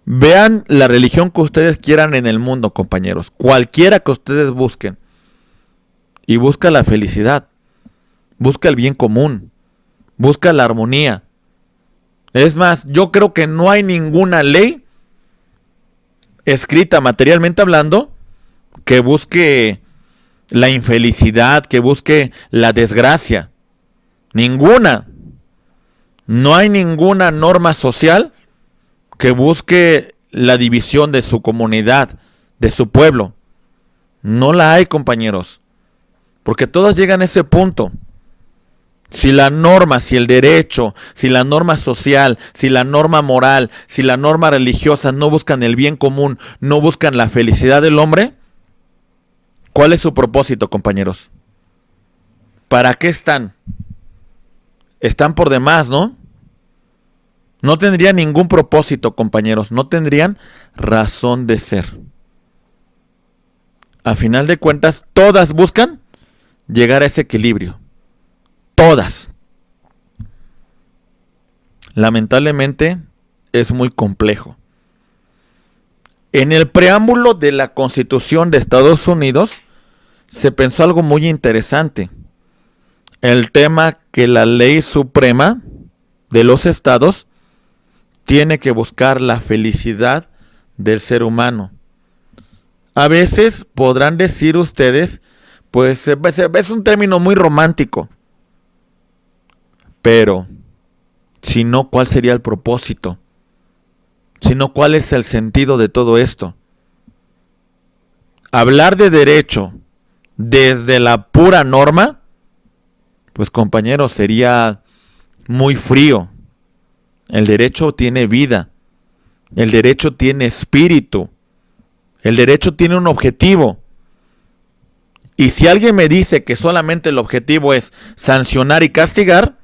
Vean la religión que ustedes quieran en el mundo, compañeros. Cualquiera que ustedes busquen. Y busca la felicidad. Busca el bien común. Busca la armonía. Es más, yo creo que no hay ninguna ley escrita materialmente hablando que busque la infelicidad, que busque la desgracia. Ninguna. No hay ninguna norma social que busque la división de su comunidad, de su pueblo. No la hay, compañeros. Porque todas llegan a ese punto. Si la norma, si el derecho, si la norma social, si la norma moral, si la norma religiosa no buscan el bien común, no buscan la felicidad del hombre, ¿cuál es su propósito, compañeros? ¿Para qué están? Están por demás, ¿no? No tendrían ningún propósito, compañeros, no tendrían razón de ser. A final de cuentas, todas buscan llegar a ese equilibrio. Todas. Lamentablemente es muy complejo. En el preámbulo de la Constitución de Estados Unidos se pensó algo muy interesante. El tema que la ley suprema de los estados tiene que buscar la felicidad del ser humano. A veces podrán decir ustedes, pues es un término muy romántico, pero si no, ¿cuál sería el propósito? Si no, ¿cuál es el sentido de todo esto? Hablar de derecho desde la pura norma, pues compañeros, sería muy frío, el derecho tiene vida. El derecho tiene espíritu. El derecho tiene un objetivo. Y si alguien me dice que solamente el objetivo es sancionar y castigar,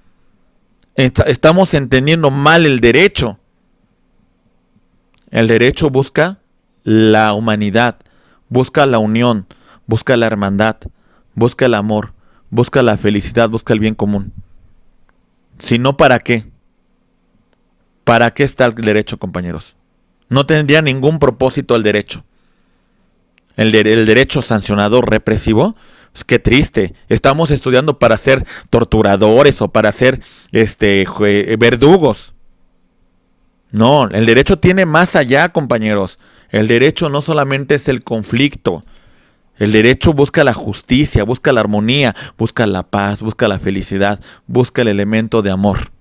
estamos entendiendo mal el derecho. El derecho busca la humanidad, busca la unión, busca la hermandad, busca el amor, busca la felicidad, busca el bien común. Si no, ¿para qué? ¿Para qué está el derecho, compañeros? No tendría ningún propósito el derecho. El, derecho sancionador represivo, es que triste. Estamos estudiando para ser torturadores o para ser este, verdugos. No, el derecho tiene más allá, compañeros. El derecho no solamente es el conflicto. El derecho busca la justicia, busca la armonía, busca la paz, busca la felicidad, busca el elemento de amor.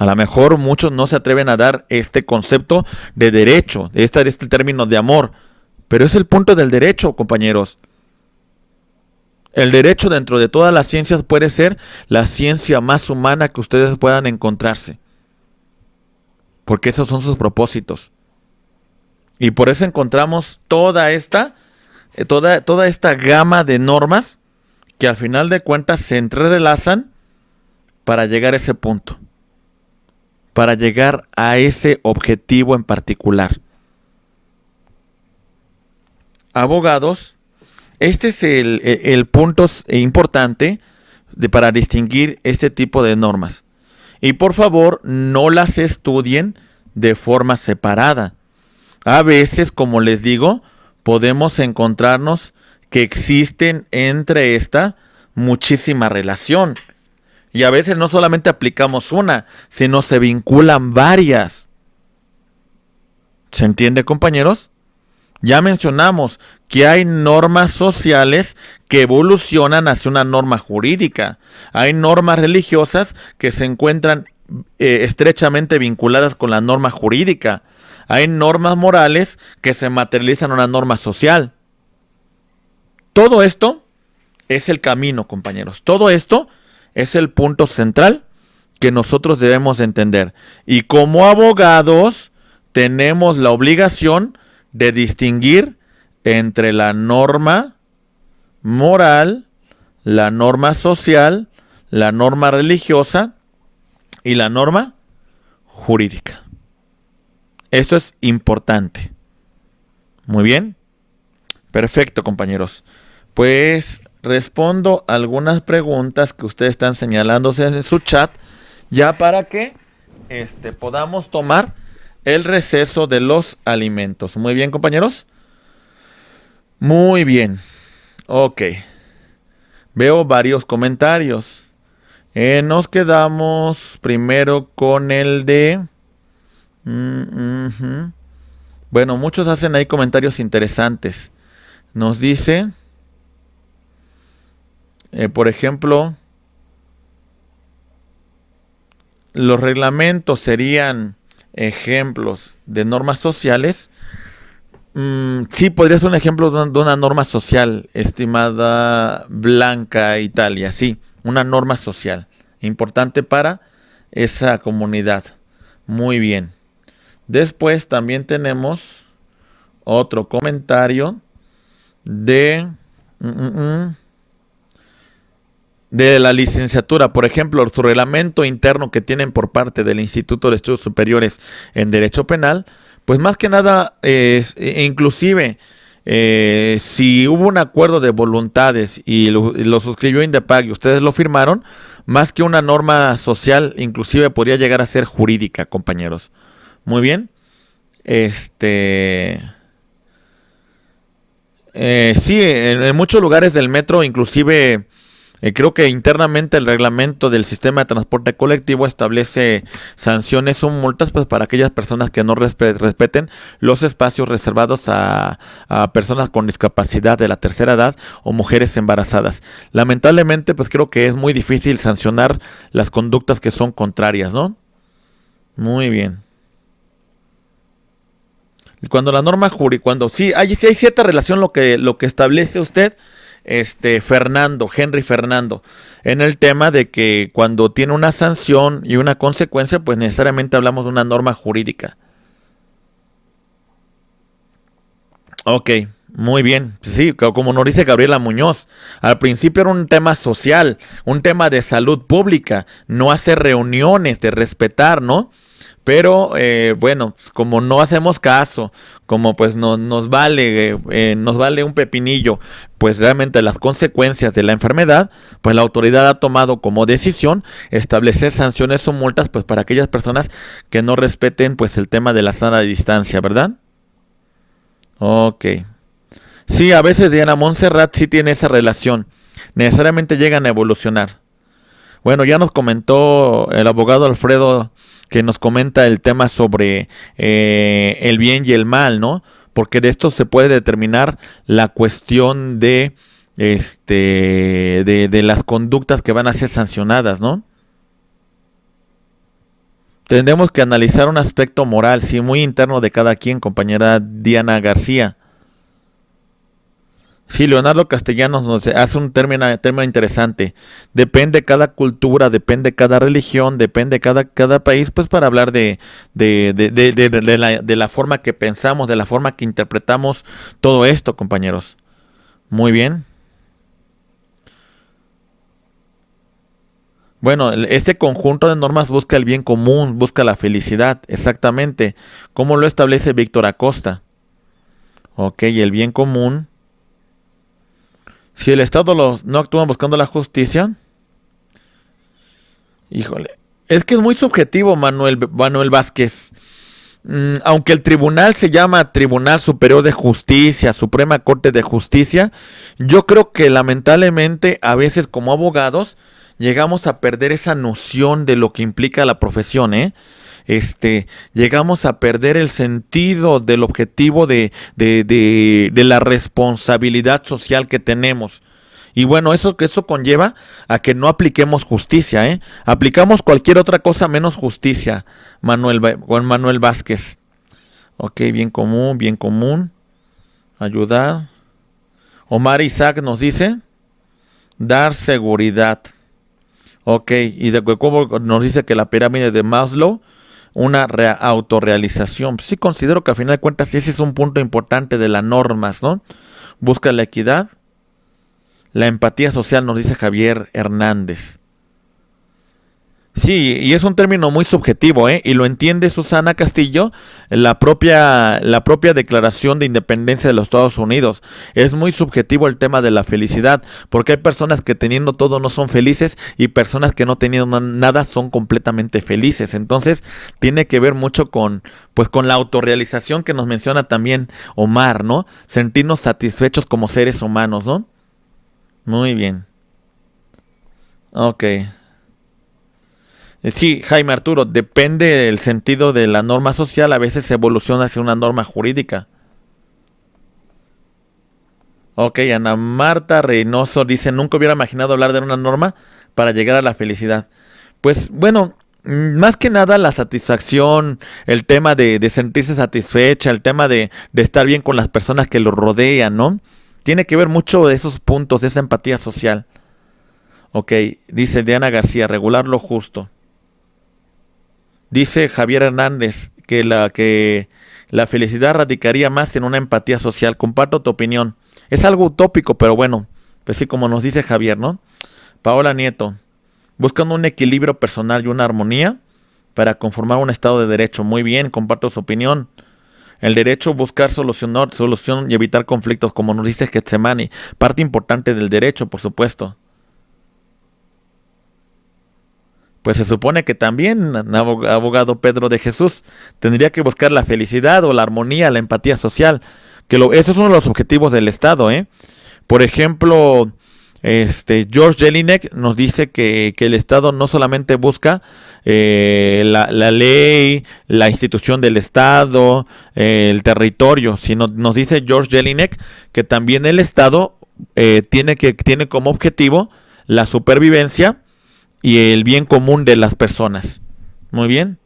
A lo mejor muchos no se atreven a dar este concepto de derecho, este, este término de amor, pero es el punto del derecho, compañeros. El derecho dentro de todas las ciencias puede ser la ciencia más humana que ustedes puedan encontrarse. Porque esos son sus propósitos. Y por eso encontramos toda esta, eh, toda, toda esta gama de normas que al final de cuentas se entrelazan para llegar a ese punto. Para llegar a ese objetivo en particular. Abogados, este es el, el punto importante de, para distinguir este tipo de normas. Y por favor, no las estudien de forma separada a veces, como les digo, podemos encontrarnos que existen entre esta muchísima relación. Y a veces no solamente aplicamos una, sino se vinculan varias. ¿Se entiende, compañeros? Ya mencionamos que hay normas sociales que evolucionan hacia una norma jurídica. Hay normas religiosas que se encuentran eh, estrechamente vinculadas con la norma jurídica. Hay normas morales que se materializan en una norma social. Todo esto es el camino, compañeros. Todo esto es el punto central que nosotros debemos entender. Y como abogados tenemos la obligación de distinguir entre la norma moral, la norma social, la norma religiosa y la norma jurídica. Esto es importante. Muy bien. Perfecto, compañeros. Pues respondo algunas preguntas que ustedes están señalándose en su chat, ya para que este, podamos tomar el receso de los alimentos. Muy bien, compañeros. Muy bien. Ok. Veo varios comentarios. Eh, nos quedamos primero con el de... Mm, bueno, muchos hacen ahí comentarios interesantes. Nos dice, eh, por ejemplo, los reglamentos serían ejemplos de normas sociales. Mm, sí, podría ser un ejemplo de una, norma social, estimada Blanca Italia, sí, una norma social importante para esa comunidad. Muy bien. Después también tenemos otro comentario de, mm, mm, de la licenciatura. Por ejemplo, su reglamento interno que tienen por parte del Instituto de Estudios Superiores en Derecho Penal, pues más que nada, e inclusive, eh, si hubo un acuerdo de voluntades y lo, lo suscribió Indepag y ustedes lo firmaron, más que una norma social, inclusive podría llegar a ser jurídica, compañeros. Muy bien. Este. Eh, sí, en, muchos lugares del metro, inclusive eh, creo que internamente el reglamento del sistema de transporte colectivo establece sanciones o multas pues, para aquellas personas que no respeten los espacios reservados a, personas con discapacidad de la tercera edad o mujeres embarazadas. Lamentablemente, pues creo que es muy difícil sancionar las conductas que son contrarias, ¿no? Muy bien. Cuando la norma jurídica, cuando sí hay, hay cierta relación lo que, lo que establece usted, este Fernando, Henry Fernando, en el tema de que cuando tiene una sanción y una consecuencia, pues necesariamente hablamos de una norma jurídica. Ok, muy bien. Sí, como nos dice Gabriela Muñoz, al principio era un tema social, un tema de salud pública, no hacer reuniones, de respetar, ¿no? Pero eh, bueno, como no hacemos caso, como pues no, nos vale, eh, nos vale un pepinillo, pues realmente las consecuencias de la enfermedad, pues la autoridad ha tomado como decisión establecer sanciones o multas pues para aquellas personas que no respeten pues el tema de la sana distancia, ¿verdad? Ok. Sí, a veces Diana Montserrat sí tiene esa relación. Necesariamente llegan a evolucionar. Bueno, ya nos comentó el abogado Alfredo que nos comenta el tema sobre eh, el bien y el mal, ¿no? Porque de esto se puede determinar la cuestión de, este, de, de las conductas que van a ser sancionadas, ¿no? Tendremos que analizar un aspecto moral, sí, muy interno de cada quien, compañera Diana García. Sí, Leonardo Castellanos nos hace un término, interesante. Depende cada cultura, depende cada religión, depende cada, cada país, pues para hablar de, la, de la forma que pensamos, de la forma que interpretamos todo esto, compañeros. Muy bien. Bueno, este conjunto de normas busca el bien común, busca la felicidad, exactamente, como lo establece Víctor Acosta. Ok, el bien común si el Estado no actúa buscando la justicia, híjole, es que es muy subjetivo, Manuel, Manuel Vázquez. Mm, aunque el tribunal se llama Tribunal Superior de Justicia, Suprema Corte de Justicia, yo creo que lamentablemente a veces como abogados llegamos a perder esa noción de lo que implica la profesión, ¿eh? Este, llegamos a perder el sentido del objetivo de, de, de, la responsabilidad social que tenemos. Y bueno, eso, eso conlleva a que no apliquemos justicia, ¿eh? Aplicamos cualquier otra cosa menos justicia, Manuel, Manuel Vázquez. Ok, bien común, bien común. Ayudar. Omar Isaac nos dice, dar seguridad. Ok, y de cómo nos dice que la pirámide de Maslow una autorrealización. Sí considero que a final de cuentas ese es un punto importante de las normas, ¿no? Busca la equidad, la empatía social, nos dice Javier Hernández. Sí, y es un término muy subjetivo, ¿eh? Y lo entiende Susana Castillo, la propia, la propia declaración de independencia de los Estados Unidos. Es muy subjetivo el tema de la felicidad, porque hay personas que teniendo todo no son felices y personas que no teniendo nada son completamente felices. Entonces, tiene que ver mucho con, pues, con la autorrealización que nos menciona también Omar, ¿no? Sentirnos satisfechos como seres humanos, ¿no? Muy bien. Ok. Eh, sí, Jaime Arturo, depende del sentido de la norma social, a veces evoluciona hacia una norma jurídica. Ok, Ana Marta Reynoso dice, nunca hubiera imaginado hablar de una norma para llegar a la felicidad. Pues bueno, mm, más que nada la satisfacción, el tema de, sentirse satisfecha, el tema de, de, estar bien con las personas que lo rodean, ¿no? Tiene que ver mucho de esos puntos, de esa empatía social. Ok, dice Diana García, regular lo justo. Dice Javier Hernández que la, que la felicidad radicaría más en una empatía social. Comparto tu opinión. Es algo utópico, pero bueno, pues sí, como nos dice Javier, ¿no? Paola Nieto, buscando un equilibrio personal y una armonía para conformar un estado de derecho. Muy bien, comparto su opinión. El derecho, buscar solucionar, solución y evitar conflictos, como nos dice Getsemani. Parte importante del derecho, por supuesto. Pues se supone que también, abogado Pedro de Jesús, tendría que buscar la felicidad o la armonía, la empatía social, que lo, eso es uno de los objetivos del Estado. ¿eh? Por ejemplo, este, George Jelinek nos dice que, el Estado no solamente busca eh, la, ley, la institución del Estado, el territorio, sino nos dice George Jelinek que también el Estado eh, tiene, que, tiene como objetivo la supervivencia, y el bien común de las personas. Muy bien.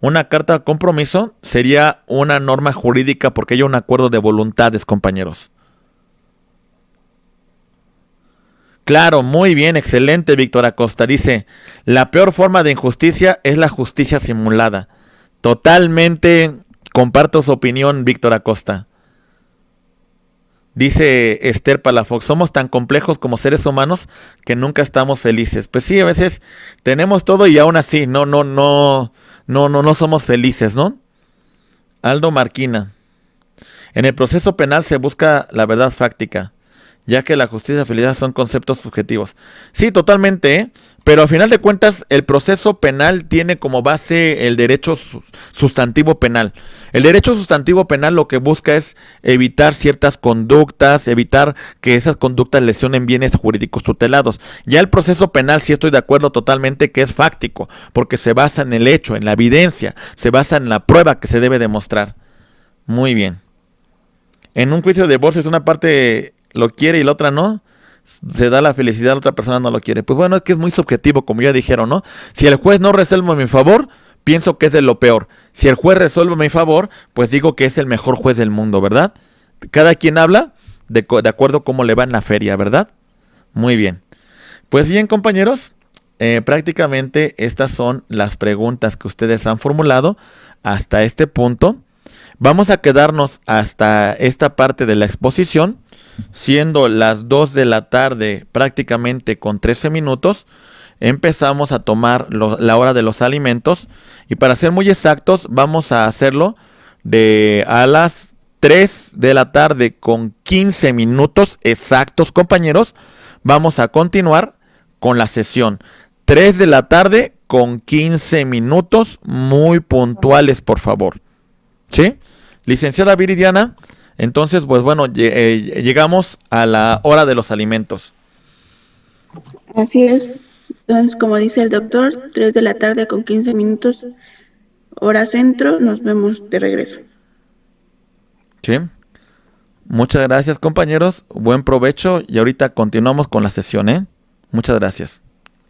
Una carta de compromiso sería una norma jurídica porque hay un acuerdo de voluntades, compañeros. Claro, muy bien, excelente, Víctor Acosta. Dice, la peor forma de injusticia es la justicia simulada. Totalmente comparto su opinión, Víctor Acosta. Dice Esther Palafox, somos tan complejos como seres humanos que nunca estamos felices. Pues sí, a veces tenemos todo y aún así no, no, no, no, no, no somos felices, ¿no? Aldo Marquina. En el proceso penal se busca la verdad fáctica, ya que la justicia y felicidad son conceptos subjetivos. Sí, totalmente, ¿eh? Pero a final de cuentas, el proceso penal tiene como base el derecho sustantivo penal. El derecho sustantivo penal lo que busca es evitar ciertas conductas, evitar que esas conductas lesionen bienes jurídicos tutelados. Ya el proceso penal sí estoy de acuerdo totalmente que es fáctico, porque se basa en el hecho, en la evidencia, se basa en la prueba que se debe demostrar. Muy bien. En un juicio de divorcio, si una parte lo quiere y la otra no, se da la felicidad, la otra persona no lo quiere. Pues bueno, es que es muy subjetivo, como ya dijeron, ¿no? Si el juez no resuelve a mi favor, pienso que es de lo peor. Si el juez resuelve a mi favor, pues digo que es el mejor juez del mundo, ¿verdad? Cada quien habla de, acuerdo cómo le va en la feria, ¿verdad? Muy bien. Pues bien, compañeros, eh, prácticamente estas son las preguntas que ustedes han formulado hasta este punto. Vamos a quedarnos hasta esta parte de la exposición siendo las 2 de la tarde prácticamente con 13 minutos, empezamos a tomar la hora de los alimentos y para ser muy exactos vamos a hacerlo de a las 3 de la tarde con 15 minutos exactos compañeros, vamos a continuar con la sesión. 3 de la tarde con 15 minutos muy puntuales por favor. ¿Sí? Licenciada Viridiana, entonces, pues bueno, eh, llegamos a la hora de los alimentos. Así es. Entonces, como dice el doctor, 3 de la tarde con 15 minutos, hora centro, nos vemos de regreso. Sí. Muchas gracias, compañeros. Buen provecho y ahorita continuamos con la sesión, ¿eh? Muchas gracias.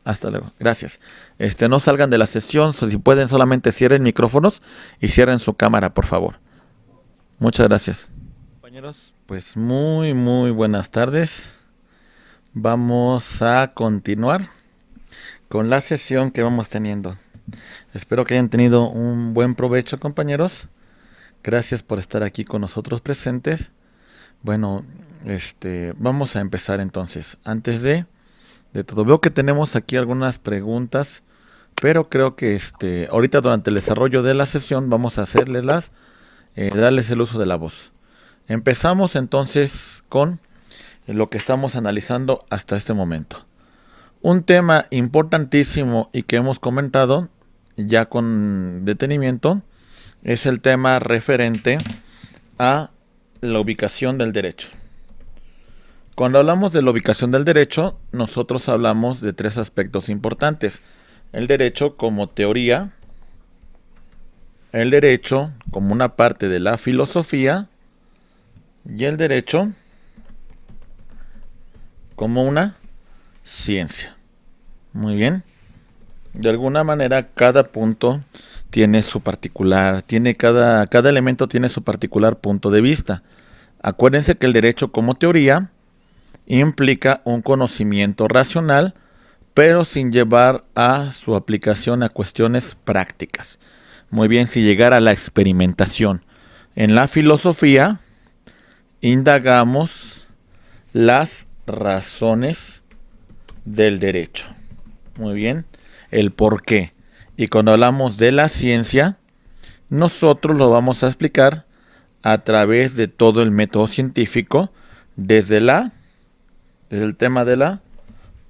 Hasta luego. Gracias. Este, no salgan de la sesión, si pueden solamente cierren micrófonos y cierren su cámara, por favor. Muchas gracias pues muy, muy buenas tardes. Vamos a continuar con la sesión que vamos teniendo. Espero que hayan tenido un buen provecho, compañeros. Gracias por estar aquí con nosotros presentes. Bueno, este, vamos a empezar entonces. Antes de, de todo, veo que tenemos aquí algunas preguntas, pero creo que este, ahorita durante el desarrollo de la sesión vamos a hacerles eh, darles el uso de la voz. Empezamos entonces con lo que estamos analizando hasta este momento. Un tema importantísimo y que hemos comentado ya con detenimiento es el tema referente a la ubicación del derecho. Cuando hablamos de la ubicación del derecho, nosotros hablamos de tres aspectos importantes. El derecho como teoría, el derecho como una parte de la filosofía y el derecho como una ciencia. Muy bien. De alguna manera cada punto tiene su particular, tiene cada, cada elemento tiene su particular punto de vista. Acuérdense que el derecho como teoría implica un conocimiento racional, pero sin llevar a su aplicación a cuestiones prácticas. Muy bien, si llegara a la experimentación. En la filosofía, indagamos las razones del derecho. Muy bien, el por qué. Y cuando hablamos de la ciencia, nosotros lo vamos a explicar a través de todo el método científico, desde la, desde el tema de la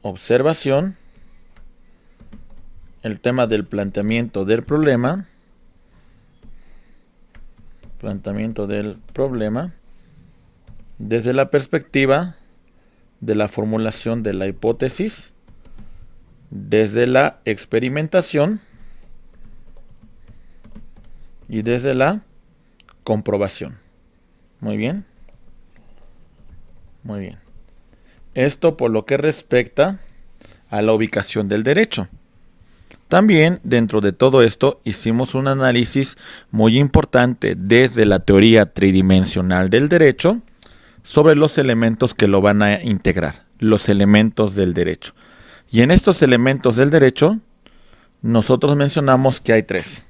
observación, el tema del planteamiento del problema, planteamiento del problema, desde la perspectiva de la formulación de la hipótesis, desde la experimentación y desde la comprobación. Muy bien. Muy bien. Esto por lo que respecta a la ubicación del derecho. También dentro de todo esto hicimos un análisis muy importante desde la teoría tridimensional del derecho, sobre los elementos que lo van a integrar, los elementos del derecho. Y en estos elementos del derecho, nosotros mencionamos que hay tres.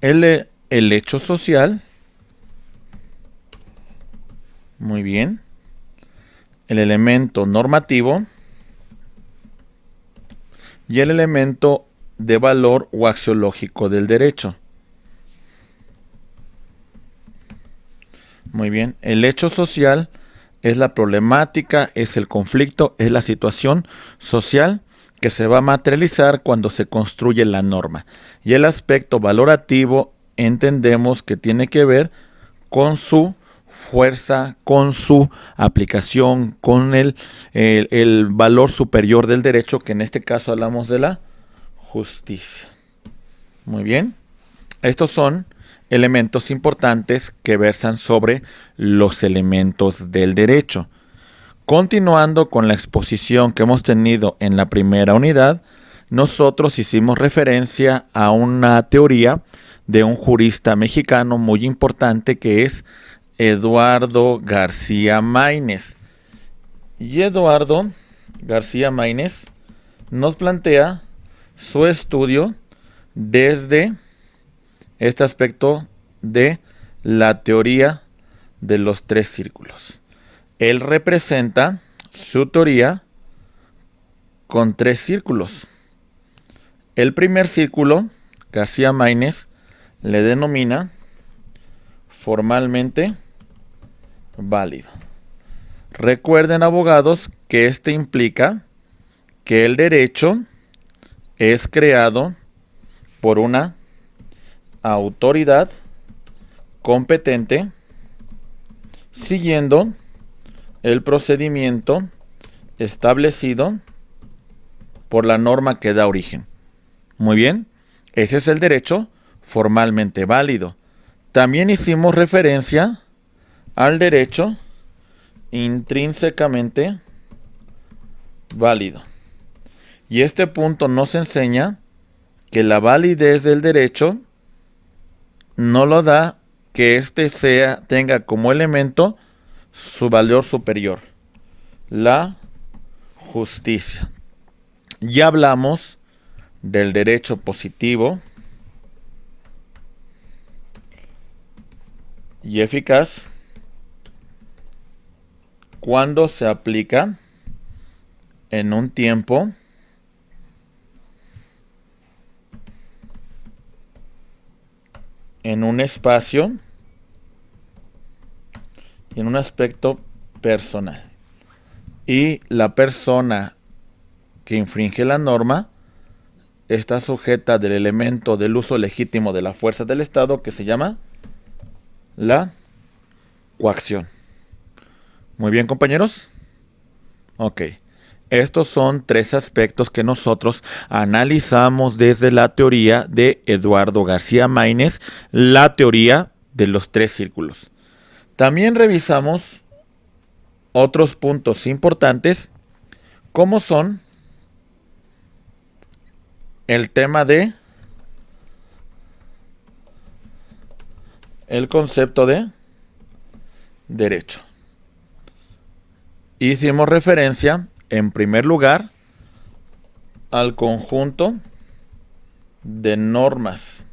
El, el hecho social, muy bien. El elemento normativo y el elemento de valor o axiológico del derecho. Muy bien. El hecho social es la problemática, es el conflicto, es la situación social que se va a materializar cuando se construye la norma. Y el aspecto valorativo entendemos que tiene que ver con su fuerza, con su aplicación, con el, el, valor superior del derecho, que en este caso hablamos de la justicia. Muy bien. Estos son elementos importantes que versan sobre los elementos del derecho. Continuando con la exposición que hemos tenido en la primera unidad, nosotros hicimos referencia a una teoría de un jurista mexicano muy importante que es Eduardo García Maínez. Y Eduardo García Maínez nos plantea su estudio desde este aspecto de la teoría de los tres círculos. Él representa su teoría con tres círculos. El primer círculo, García Maínez, le denomina formalmente válido. Recuerden, abogados, que este implica que el derecho es creado por una autoridad competente siguiendo el procedimiento establecido por la norma que da origen. Muy bien, ese es el derecho formalmente válido. También hicimos referencia al derecho intrínsecamente válido. Y este punto nos enseña que la validez del derecho no lo da que éste sea, tenga como elemento su valor superior, la justicia. Ya hablamos del derecho positivo y eficaz cuando se aplica en un tiempo en un espacio en un aspecto personal. Y la persona que infringe la norma está sujeta del elemento del uso legítimo de la fuerza del Estado que se llama la coacción. Muy bien, compañeros. Ok. Estos son tres aspectos que nosotros analizamos desde la teoría de Eduardo García Maínez, la teoría de los tres círculos. También revisamos otros puntos importantes, como son el tema de el concepto de derecho. Hicimos referencia en primer lugar, al conjunto de normas.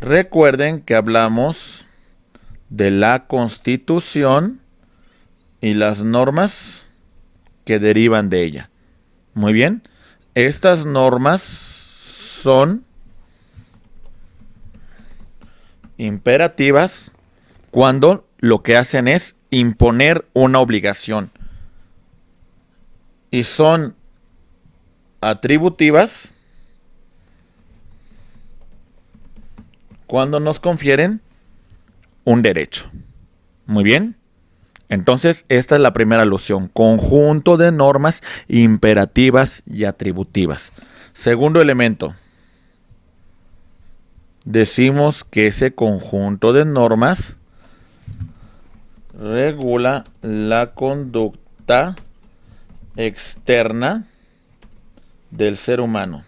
Recuerden que hablamos de la constitución y las normas que derivan de ella. Muy bien, estas normas son imperativas cuando lo que hacen es imponer una obligación y son atributivas cuando nos confieren un derecho. Muy bien. Entonces, esta es la primera alusión. Conjunto de normas imperativas y atributivas. Segundo elemento. Decimos que ese conjunto de normas regula la conducta externa del ser humano.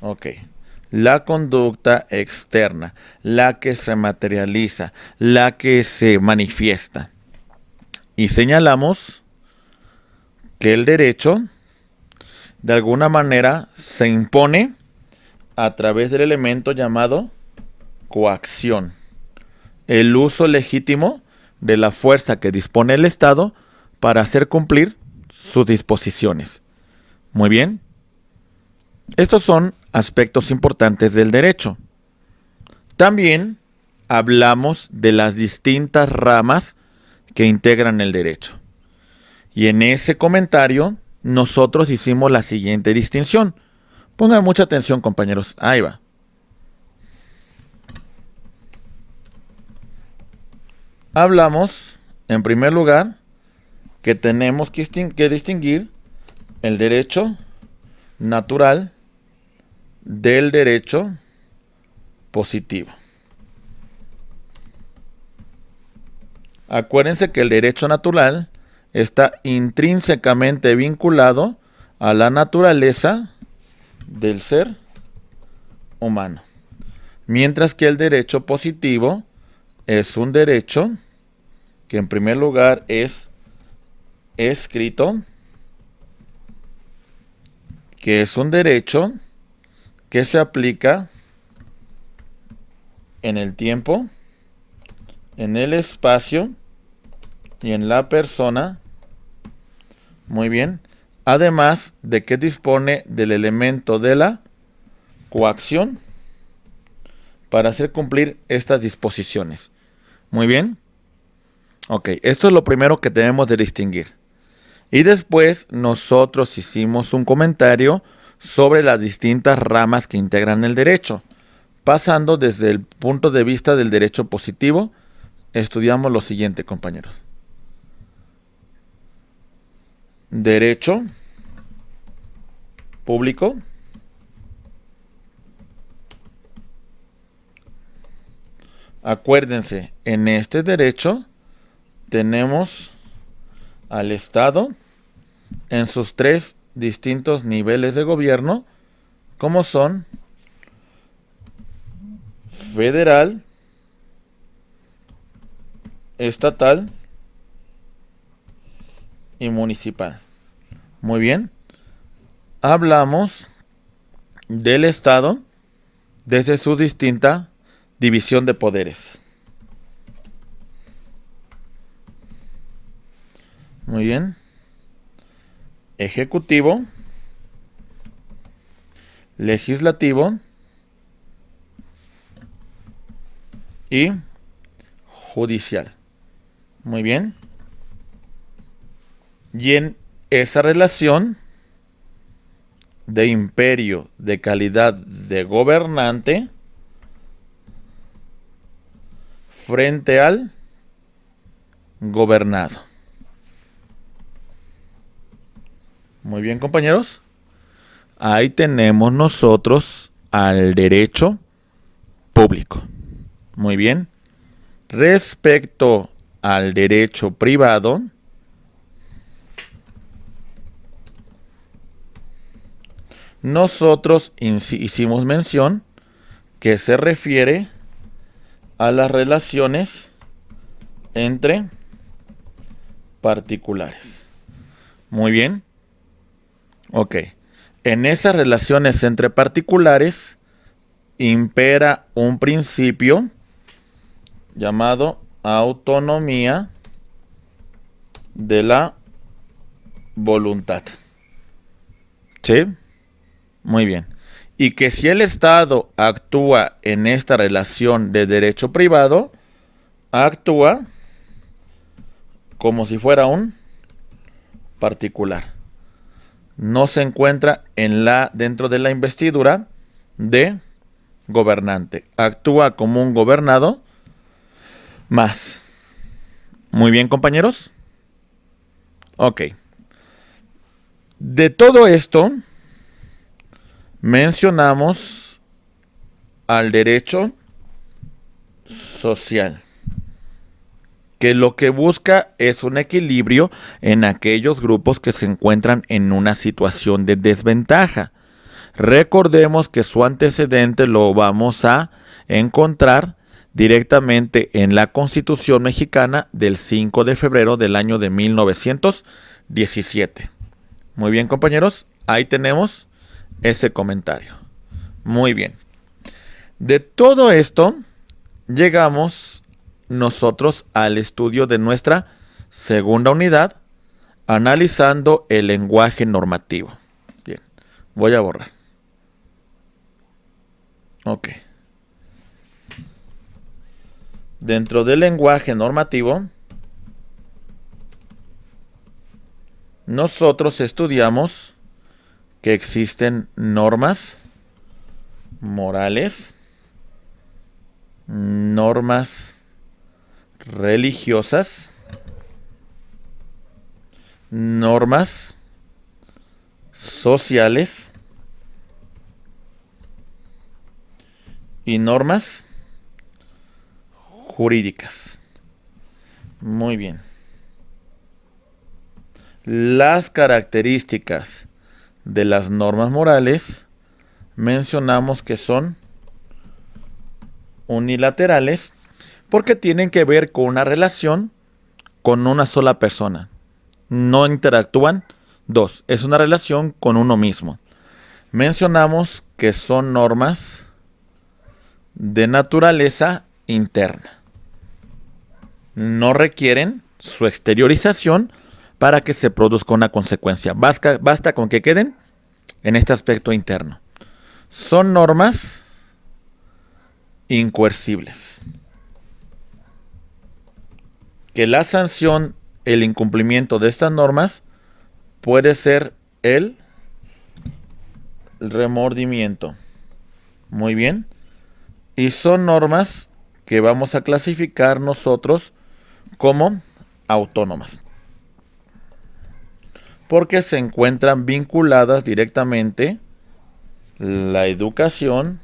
Ok. La conducta externa, la que se materializa, la que se manifiesta. Y señalamos que el derecho, de alguna manera, se impone a través del elemento llamado coacción, el uso legítimo de la fuerza que dispone el Estado para hacer cumplir sus disposiciones. Muy bien. Estos son aspectos importantes del derecho. También hablamos de las distintas ramas que integran el derecho. Y en ese comentario nosotros hicimos la siguiente distinción. Pongan mucha atención compañeros. Ahí va. Hablamos, en primer lugar, que tenemos que distinguir el derecho natural del derecho positivo. Acuérdense que el derecho natural está intrínsecamente vinculado a la naturaleza del ser humano. Mientras que el derecho positivo es un derecho que en primer lugar es escrito, que es un derecho que se aplica en el tiempo, en el espacio y en la persona. Muy bien. Además de que dispone del elemento de la coacción para hacer cumplir estas disposiciones. Muy bien. Ok, esto es lo primero que tenemos de distinguir. Y después nosotros hicimos un comentario sobre las distintas ramas que integran el derecho. Pasando desde el punto de vista del derecho positivo, estudiamos lo siguiente, compañeros. Derecho público. Acuérdense, en este derecho tenemos al Estado en sus tres distintos niveles de gobierno, como son federal, estatal y municipal. Muy bien. Hablamos del Estado desde su distinta división de poderes. Muy bien. Ejecutivo. Legislativo. Y judicial. Muy bien. Y en esa relación de imperio de calidad de gobernante frente al gobernado. Muy bien, compañeros. Ahí tenemos nosotros al derecho público. Muy bien. Respecto al derecho privado, nosotros hicimos mención que se refiere a las relaciones entre particulares. Muy bien. Ok. En esas relaciones entre particulares impera un principio llamado autonomía de la voluntad. ¿Sí? Muy bien. Y que si el Estado actúa en esta relación de derecho privado, actúa como si fuera un particular no se encuentra en la, dentro de la investidura de gobernante. Actúa como un gobernado más. Muy bien, compañeros. Ok. De todo esto, mencionamos al derecho social que lo que busca es un equilibrio en aquellos grupos que se encuentran en una situación de desventaja. Recordemos que su antecedente lo vamos a encontrar directamente en la Constitución mexicana del 5 de febrero del año de 1917. Muy bien compañeros, ahí tenemos ese comentario. Muy bien. De todo esto, llegamos nosotros al estudio de nuestra segunda unidad, analizando el lenguaje normativo. Bien, voy a borrar. Ok. Dentro del lenguaje normativo, nosotros estudiamos que existen normas morales, normas religiosas, normas sociales y normas jurídicas. Muy bien. Las características de las normas morales mencionamos que son unilaterales porque tienen que ver con una relación con una sola persona. No interactúan. Dos, es una relación con uno mismo. Mencionamos que son normas de naturaleza interna. No requieren su exteriorización para que se produzca una consecuencia. Basta, basta con que queden en este aspecto interno. Son normas incoercibles. Que la sanción, el incumplimiento de estas normas puede ser el remordimiento. Muy bien. Y son normas que vamos a clasificar nosotros como autónomas. Porque se encuentran vinculadas directamente la educación,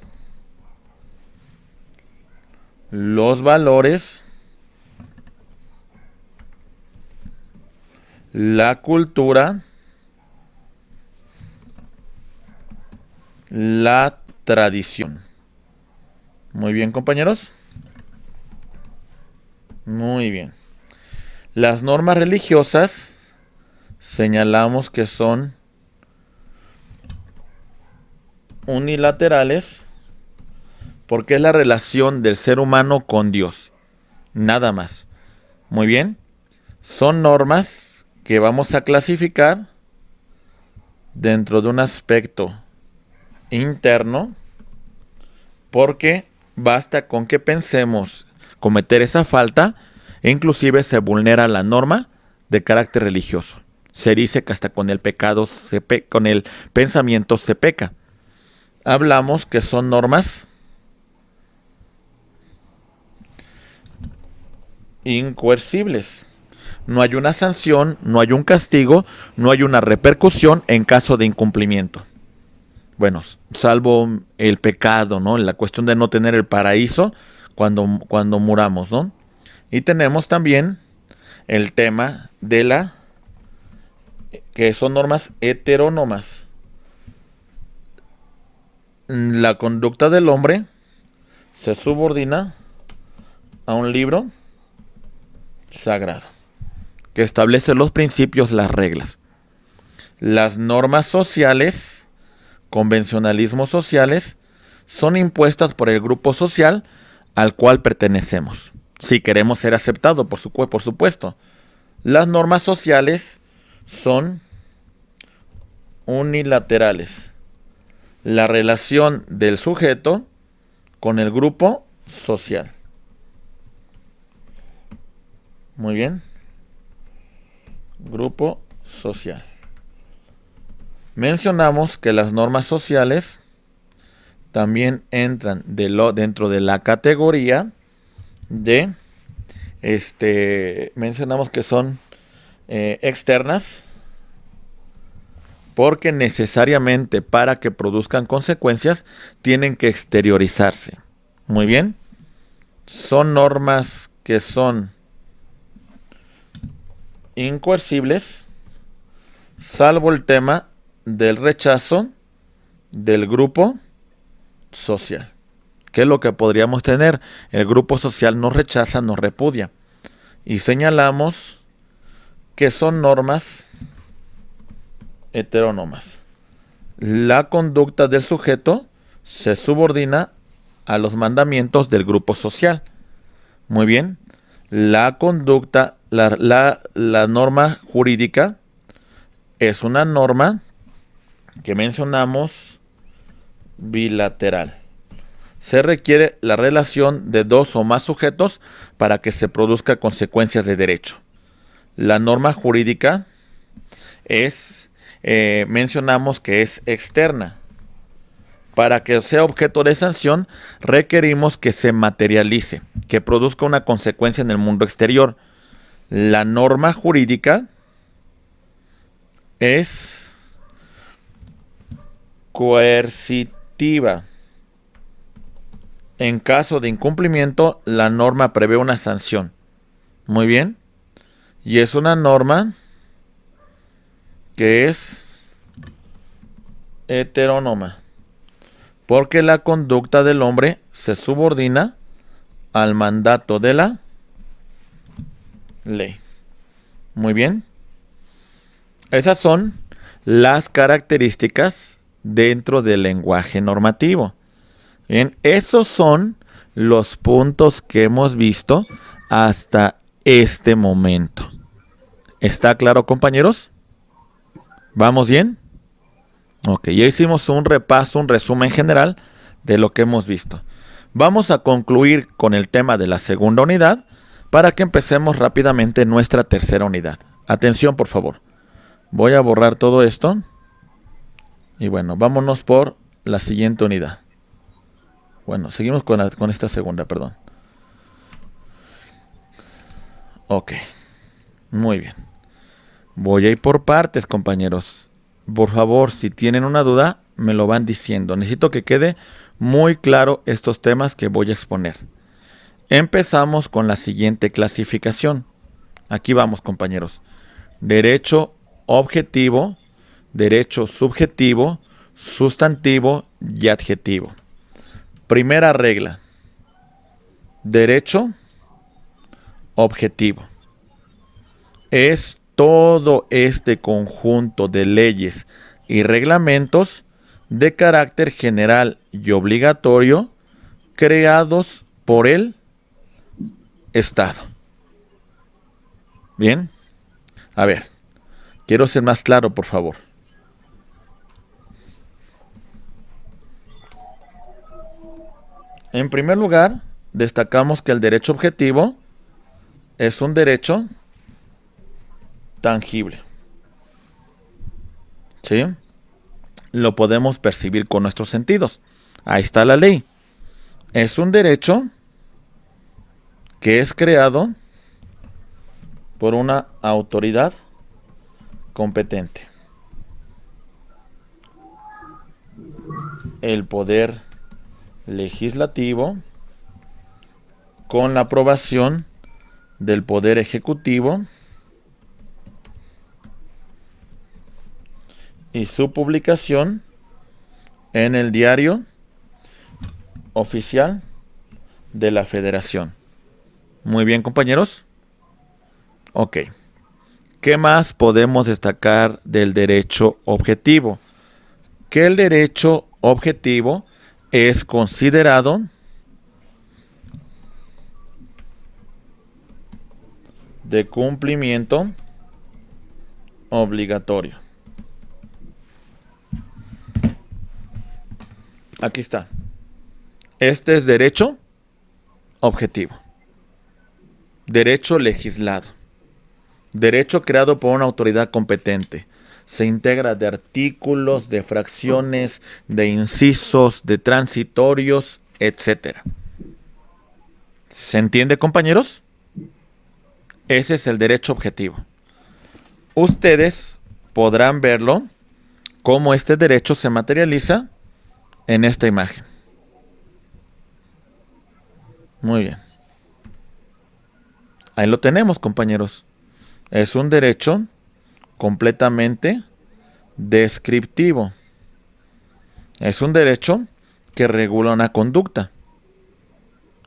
los valores, la cultura, la tradición. Muy bien, compañeros. Muy bien. Las normas religiosas señalamos que son unilaterales porque es la relación del ser humano con Dios. Nada más. Muy bien. Son normas que vamos a clasificar dentro de un aspecto interno porque basta con que pensemos cometer esa falta e inclusive se vulnera la norma de carácter religioso. Se dice que hasta con el pecado, se con el pensamiento se peca hablamos que son normas incoercibles. No hay una sanción, no hay un castigo, no hay una repercusión en caso de incumplimiento. Bueno, salvo el pecado, ¿no? La cuestión de no tener el paraíso cuando, cuando muramos, ¿no? Y tenemos también el tema de la que son normas heterónomas la conducta del hombre se subordina a un libro sagrado que establece los principios, las reglas. Las normas sociales, convencionalismos sociales, son impuestas por el grupo social al cual pertenecemos. Si queremos ser aceptados, por, su, por supuesto. Las normas sociales son unilaterales la relación del sujeto con el grupo social. Muy bien. Grupo social. Mencionamos que las normas sociales también entran de lo, dentro de la categoría de, este, mencionamos que son eh, externas, porque necesariamente para que produzcan consecuencias tienen que exteriorizarse. Muy bien. Son normas que son incoercibles, salvo el tema del rechazo del grupo social. ¿Qué es lo que podríamos tener? El grupo social nos rechaza, nos repudia. Y señalamos que son normas heterónomas. La conducta del sujeto se subordina a los mandamientos del grupo social. Muy bien. La conducta, la, la norma jurídica es una norma que mencionamos bilateral. Se requiere la relación de dos o más sujetos para que se produzca consecuencias de derecho. La norma jurídica es, eh, mencionamos que es externa. Para que sea objeto de sanción, requerimos que se materialice, que produzca una consecuencia en el mundo exterior. La norma jurídica es coercitiva. En caso de incumplimiento, la norma prevé una sanción. Muy bien. Y es una norma que es heterónoma. Porque la conducta del hombre se subordina al mandato de la ley. Muy bien. Esas son las características dentro del lenguaje normativo. Bien, esos son los puntos que hemos visto hasta este momento. ¿Está claro, compañeros? ¿Vamos bien? Ok, ya hicimos un repaso, un resumen general de lo que hemos visto. Vamos a concluir con el tema de la segunda unidad para que empecemos rápidamente nuestra tercera unidad. Atención, por favor. Voy a borrar todo esto. Y bueno, vámonos por la siguiente unidad. Bueno, seguimos con, con esta segunda, perdón. Ok. Muy bien. Voy a ir por partes, compañeros. Por favor, si tienen una duda, me lo van diciendo. Necesito que quede muy claro estos temas que voy a exponer. Empezamos con la siguiente clasificación. Aquí vamos, compañeros. Derecho objetivo, derecho subjetivo, sustantivo y adjetivo. Primera regla. Derecho objetivo. Es todo este conjunto de leyes y reglamentos de carácter general y obligatorio creados por el Estado. Bien. A ver, quiero ser más claro, por favor. En primer lugar, destacamos que el derecho objetivo es un derecho tangible. ¿Sí? Lo podemos percibir con nuestros sentidos. Ahí está la ley. Es un derecho que es creado por una autoridad competente. El poder legislativo con la aprobación del poder ejecutivo y su publicación en el diario oficial de la federación. Muy bien, compañeros. Ok. ¿Qué más podemos destacar del derecho objetivo? Que el derecho objetivo es considerado de cumplimiento obligatorio. Aquí está. Este es derecho objetivo. Derecho legislado. Derecho creado por una autoridad competente. Se integra de artículos, de fracciones, de incisos, de transitorios, etc. ¿Se entiende, compañeros? Ese es el derecho objetivo. Ustedes podrán verlo cómo este derecho se materializa en esta imagen. Muy bien. Ahí lo tenemos, compañeros. Es un derecho completamente descriptivo. Es un derecho que regula una conducta.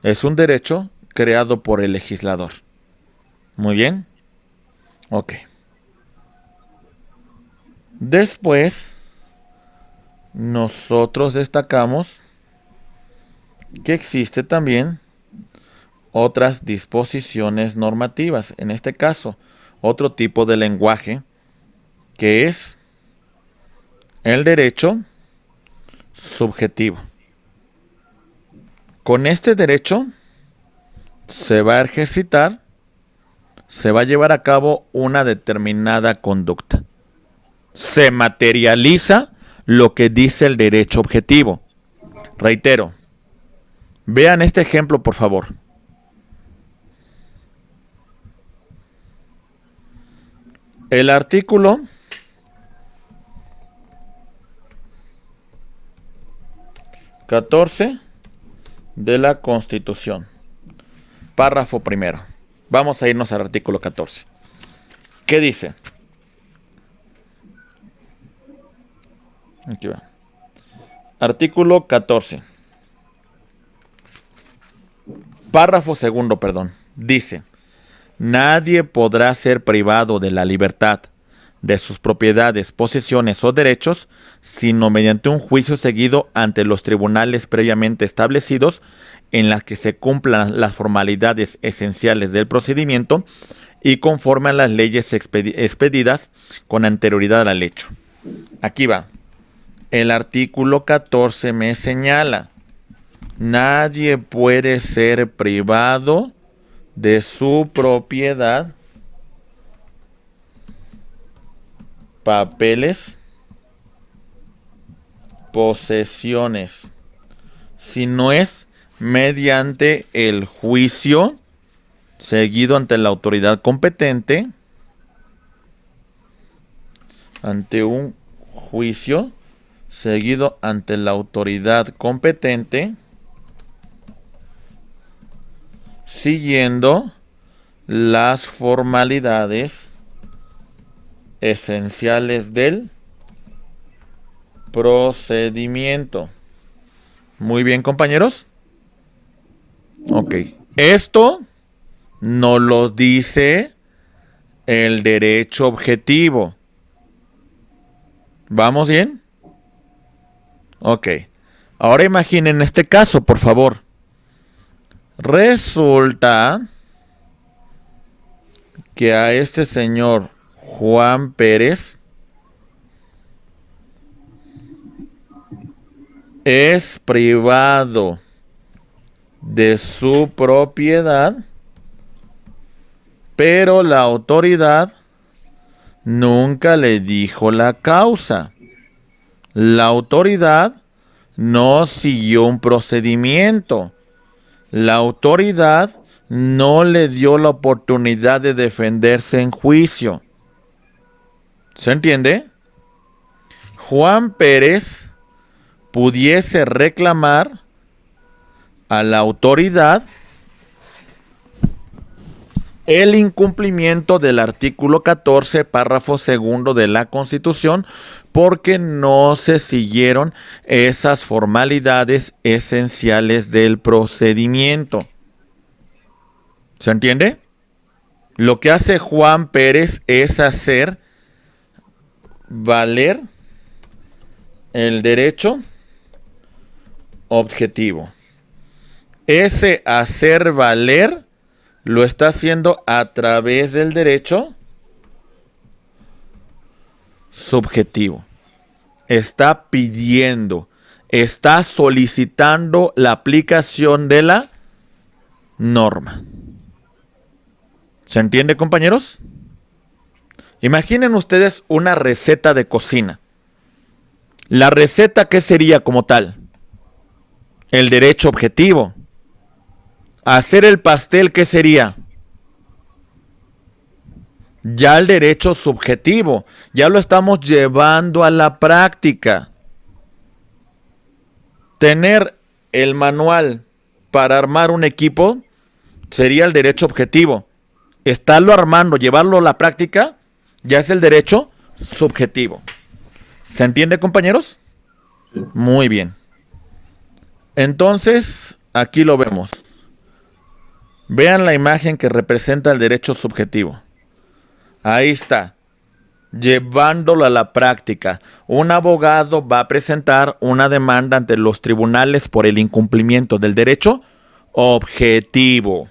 Es un derecho creado por el legislador. Muy bien. Ok. Después, nosotros destacamos que existe también otras disposiciones normativas. En este caso, otro tipo de lenguaje que es el derecho subjetivo. Con este derecho se va a ejercitar, se va a llevar a cabo una determinada conducta. Se materializa lo que dice el derecho objetivo. Reitero, vean este ejemplo por favor. El artículo catorce de la Constitución. Párrafo primero. Vamos a irnos al artículo 14. ¿Qué dice? Aquí va. Artículo 14. Párrafo segundo, perdón. Dice, nadie podrá ser privado de la libertad, de sus propiedades, posesiones o derechos, sino mediante un juicio seguido ante los tribunales previamente establecidos en las que se cumplan las formalidades esenciales del procedimiento y conforme a las leyes expedidas con anterioridad al hecho. Aquí va. El artículo 14 me señala, nadie puede ser privado de su propiedad, papeles, posesiones, si no es mediante el juicio seguido ante la autoridad competente, ante un juicio seguido ante la autoridad competente, siguiendo las formalidades esenciales del procedimiento. Muy bien, compañeros. Ok. Esto no lo dice el derecho objetivo. ¿Vamos bien? Ok. Ahora imaginen este caso, por favor. Resulta que a este señor Juan Pérez es privado de su propiedad, pero la autoridad nunca le dijo la causa. La autoridad no siguió un procedimiento. La autoridad no le dio la oportunidad de defenderse en juicio. ¿Se entiende? Juan Pérez pudiese reclamar a la autoridad el incumplimiento del artículo 14, párrafo segundo de la Constitución, porque no se siguieron esas formalidades esenciales del procedimiento. ¿Se entiende? Lo que hace Juan Pérez es hacer valer el derecho objetivo. Ese hacer valer lo está haciendo a través del derecho subjetivo. Está pidiendo, está solicitando la aplicación de la norma. ¿Se entiende, compañeros? Imaginen ustedes una receta de cocina. La receta, ¿qué sería como tal? El derecho objetivo. Hacer el pastel, ¿qué sería? Ya el derecho subjetivo, ya lo estamos llevando a la práctica. Tener el manual para armar un equipo sería el derecho objetivo. Estarlo armando, llevarlo a la práctica, ya es el derecho subjetivo. ¿Se entiende, compañeros? Muy bien. Entonces, aquí lo vemos. Vean la imagen que representa el derecho subjetivo. Ahí está. Llevándolo a la práctica. Un abogado va a presentar una demanda ante los tribunales por el incumplimiento del derecho objetivo.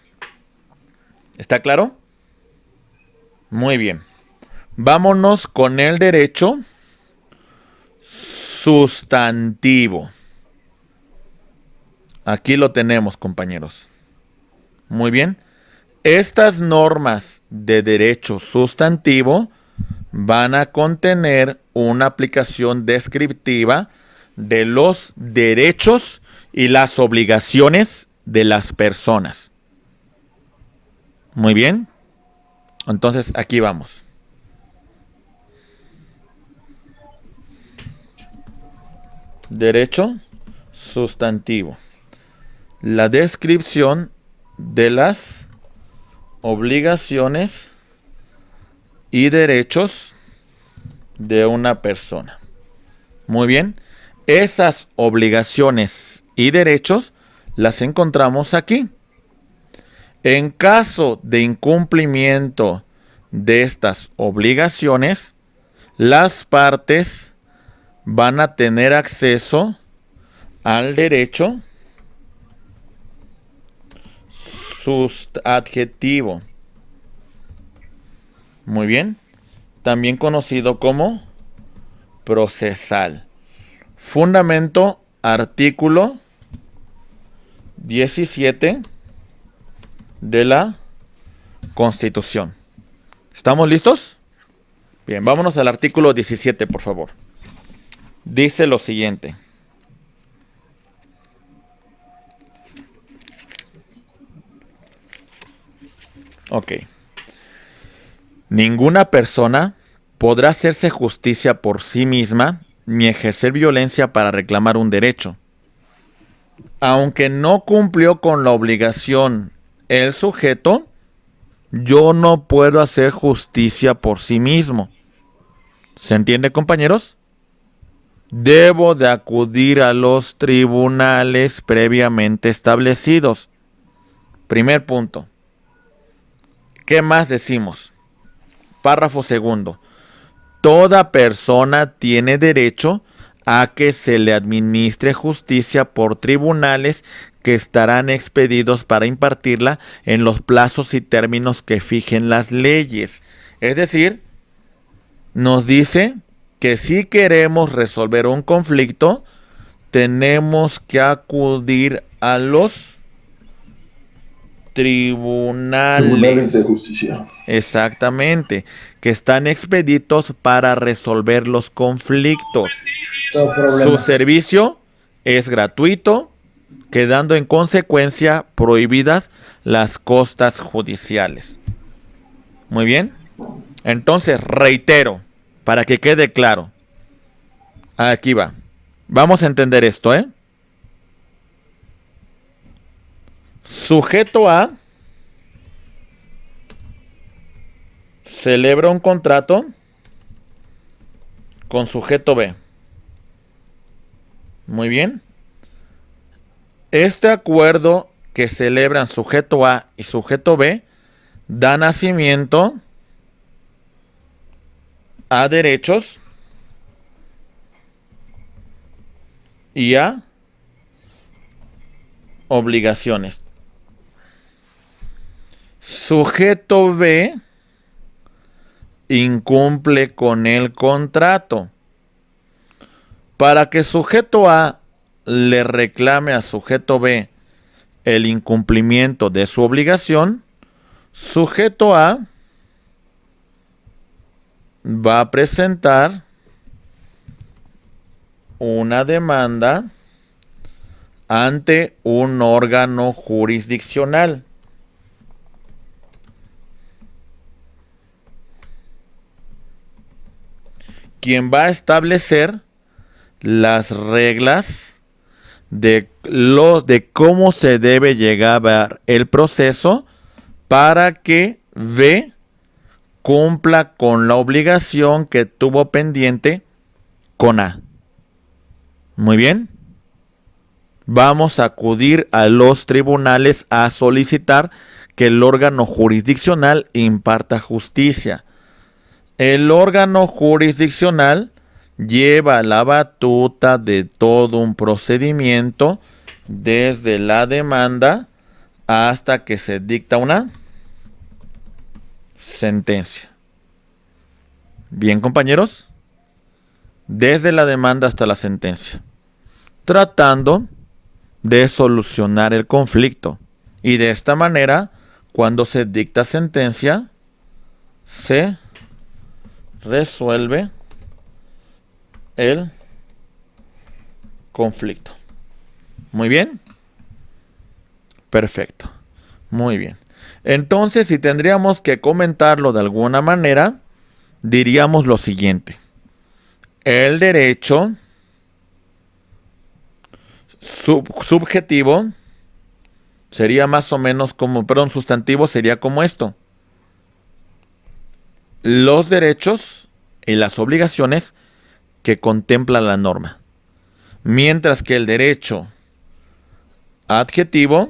¿Está claro? Muy bien. Vámonos con el derecho sustantivo. Aquí lo tenemos, compañeros. Muy bien. Estas normas de derecho sustantivo van a contener una aplicación descriptiva de los derechos y las obligaciones de las personas. Muy bien. Entonces aquí vamos. Derecho sustantivo. La descripción de las obligaciones y derechos de una persona. Muy bien. Esas obligaciones y derechos las encontramos aquí. En caso de incumplimiento de estas obligaciones, las partes van a tener acceso al derecho adjetivo. Muy bien. También conocido como procesal. Fundamento, artículo 17 de la Constitución. ¿Estamos listos? Bien, vámonos al artículo 17, por favor. Dice lo siguiente. Ok. Ninguna persona podrá hacerse justicia por sí misma ni ejercer violencia para reclamar un derecho. Aunque no cumplió con la obligación el sujeto, yo no puedo hacer justicia por sí mismo. ¿Se entiende, compañeros? Debo de acudir a los tribunales previamente establecidos. Primer punto. ¿Qué más decimos? Párrafo segundo. Toda persona tiene derecho a que se le administre justicia por tribunales que estarán expedidos para impartirla en los plazos y términos que fijen las leyes. Es decir, nos dice que si queremos resolver un conflicto, tenemos que acudir a los tribunales. de justicia. Exactamente, que están expeditos para resolver los conflictos. Su servicio es gratuito, quedando en consecuencia prohibidas las costas judiciales. Muy bien. Entonces, reitero, para que quede claro. Aquí va. Vamos a entender esto, ¿eh? Sujeto A celebra un contrato con sujeto B. Muy bien. Este acuerdo que celebran sujeto A y sujeto B da nacimiento a derechos y a obligaciones. Sujeto B incumple con el contrato. Para que sujeto A le reclame a sujeto B el incumplimiento de su obligación, sujeto A va a presentar una demanda ante un órgano jurisdiccional. Quien va a establecer las reglas de, de cómo se debe llegar el proceso para que B cumpla con la obligación que tuvo pendiente con A. Muy bien. Vamos a acudir a los tribunales a solicitar que el órgano jurisdiccional imparta justicia. El órgano jurisdiccional lleva la batuta de todo un procedimiento desde la demanda hasta que se dicta una sentencia. Bien, compañeros. Desde la demanda hasta la sentencia. Tratando de solucionar el conflicto. Y de esta manera, cuando se dicta sentencia, se resuelve el conflicto. Muy bien. Perfecto. Muy bien. Entonces, si tendríamos que comentarlo de alguna manera, diríamos lo siguiente. El derecho subjetivo sería más o menos como, perdón, sustantivo sería como esto. Los derechos y las obligaciones que contempla la norma. Mientras que el derecho adjetivo,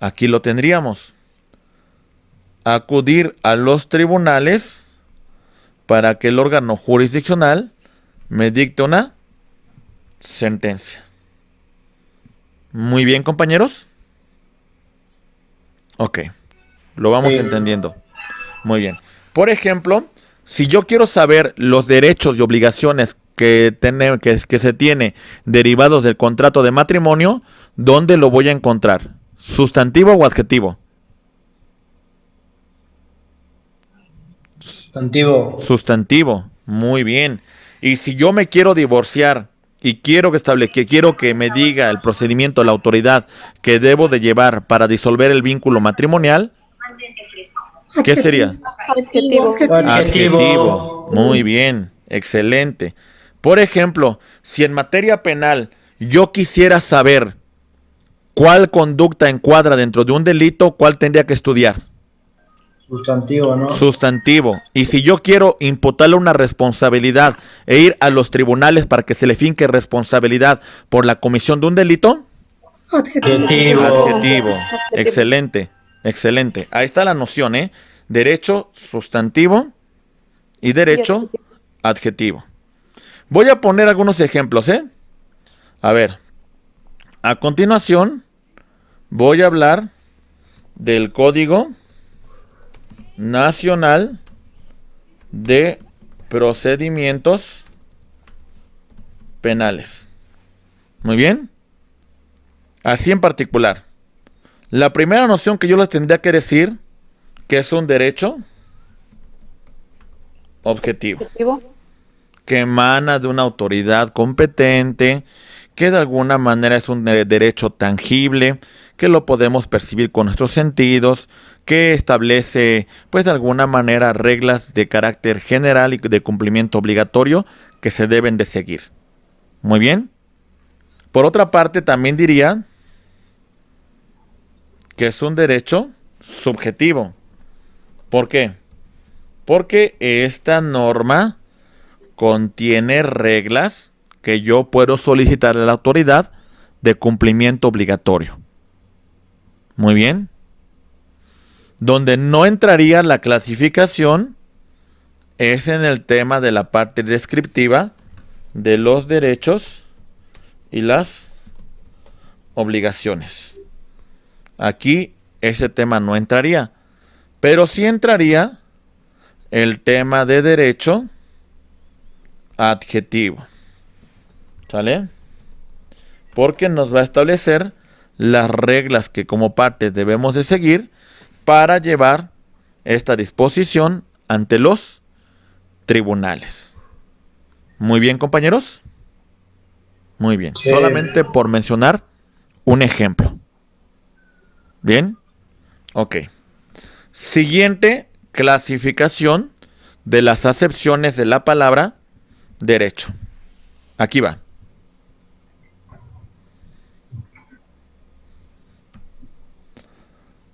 aquí lo tendríamos. Acudir a los tribunales para que el órgano jurisdiccional me dicte una sentencia. Muy bien, compañeros. Ok, lo vamos entendiendo. Muy bien. Por ejemplo, si yo quiero saber los derechos y obligaciones que, que, se tiene derivados del contrato de matrimonio, ¿dónde lo voy a encontrar? ¿Sustantivo o adjetivo? Sustantivo. Sustantivo, muy bien. Y si yo me quiero divorciar y quiero que estable, que quiero que me diga el procedimiento, la autoridad que debo de llevar para disolver el vínculo matrimonial, ¿qué sería? Adjetivo. Adjetivo. Muy bien, excelente. Por ejemplo, si en materia penal yo quisiera saber cuál conducta encuadra dentro de un delito, ¿cuál tendría que estudiar? Sustantivo, ¿no? Sustantivo. Y si yo quiero imputarle una responsabilidad e ir a los tribunales para que se le finque responsabilidad por la comisión de un delito? Adjetivo. Adjetivo. Excelente, excelente. Ahí está la noción, ¿eh? Derecho sustantivo y derecho adjetivo. Voy a poner algunos ejemplos, ¿eh? A ver, a continuación voy a hablar del Código Nacional de Procedimientos Penales. Muy bien. Así en particular. La primera noción que yo les tendría que decir que es un derecho objetivo. objetivo que emana de una autoridad competente, que de alguna manera es un derecho tangible, que lo podemos percibir con nuestros sentidos, que establece, pues de alguna manera, reglas de carácter general y de cumplimiento obligatorio que se deben de seguir. Muy bien. Por otra parte, también diría que es un derecho subjetivo. ¿Por qué? Porque esta norma contiene reglas que yo puedo solicitar a la autoridad de cumplimiento obligatorio. Muy bien. Donde no entraría la clasificación es en el tema de la parte descriptiva de los derechos y las obligaciones. Aquí ese tema no entraría, pero sí entraría el tema de derecho adjetivo. ¿Sale? Porque nos va a establecer las reglas que como parte debemos de seguir para llevar esta disposición ante los tribunales. Muy bien, compañeros. Muy bien. Solamente por mencionar un ejemplo. Bien. Ok. Siguiente clasificación de las acepciones de la palabra derecho. Aquí va.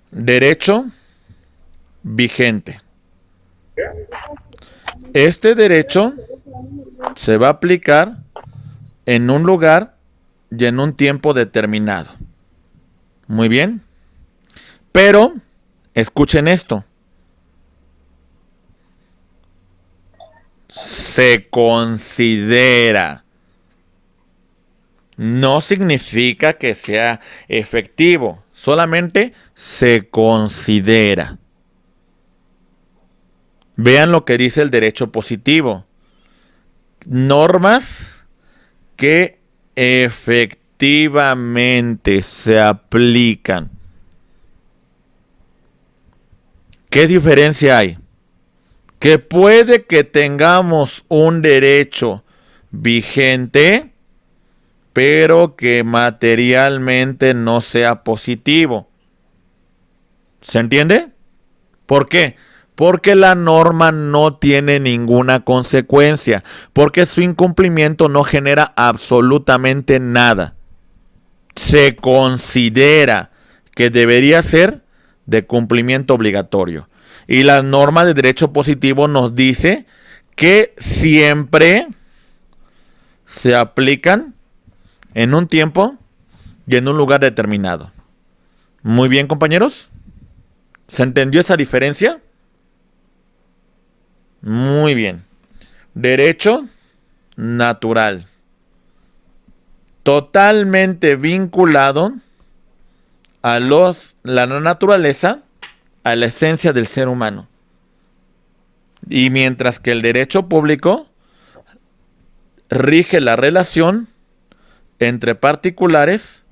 Derecho vigente. Este derecho se va a aplicar en un lugar y en un tiempo determinado. Muy bien. Pero, escuchen esto. se considera. No significa que sea efectivo, solamente se considera. Vean lo que dice el derecho positivo. Normas que efectivamente se aplican. ¿Qué diferencia hay? Que puede que tengamos un derecho vigente, pero que materialmente no sea positivo. ¿Se entiende? ¿Por qué? Porque la norma no tiene ninguna consecuencia, porque su incumplimiento no genera absolutamente nada. Se considera que debería ser de cumplimiento obligatorio. Y la norma de derecho positivo nos dice que siempre se aplican en un tiempo y en un lugar determinado. Muy bien, compañeros. ¿Se entendió esa diferencia? Muy bien. Derecho natural. Totalmente vinculado a los, la naturaleza, a la esencia del ser humano. Y mientras que el derecho público rige la relación entre particulares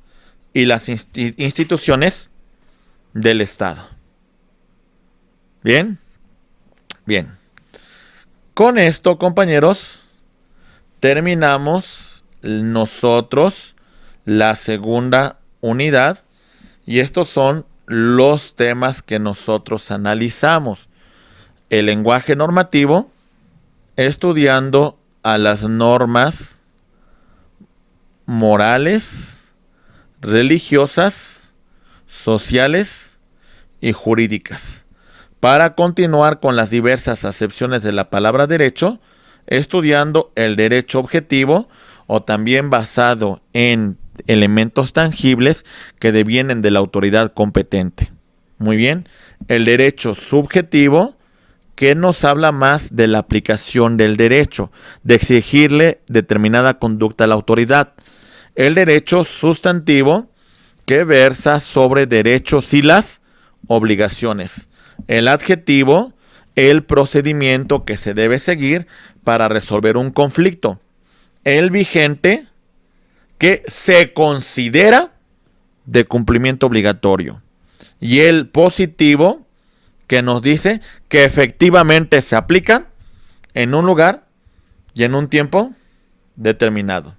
y las instituciones del Estado. Bien, bien. Con esto, compañeros, terminamos nosotros la segunda unidad y estos son los temas que nosotros analizamos. El lenguaje normativo, estudiando a las normas morales, religiosas, sociales y jurídicas. Para continuar con las diversas acepciones de la palabra derecho, estudiando el derecho objetivo o también basado en elementos tangibles que devienen de la autoridad competente. Muy bien, el derecho subjetivo que nos habla más de la aplicación del derecho, de exigirle determinada conducta a la autoridad. El derecho sustantivo que versa sobre derechos y las obligaciones. El adjetivo, el procedimiento que se debe seguir para resolver un conflicto. El vigente, que se considera de cumplimiento obligatorio. Y el positivo, que nos dice que efectivamente se aplica en un lugar y en un tiempo determinado.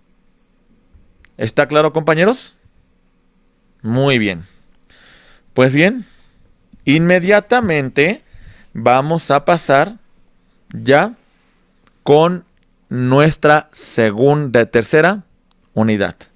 ¿Está claro, compañeros? Muy bien. Pues bien, inmediatamente vamos a pasar ya con nuestra segunda, tercera unidad.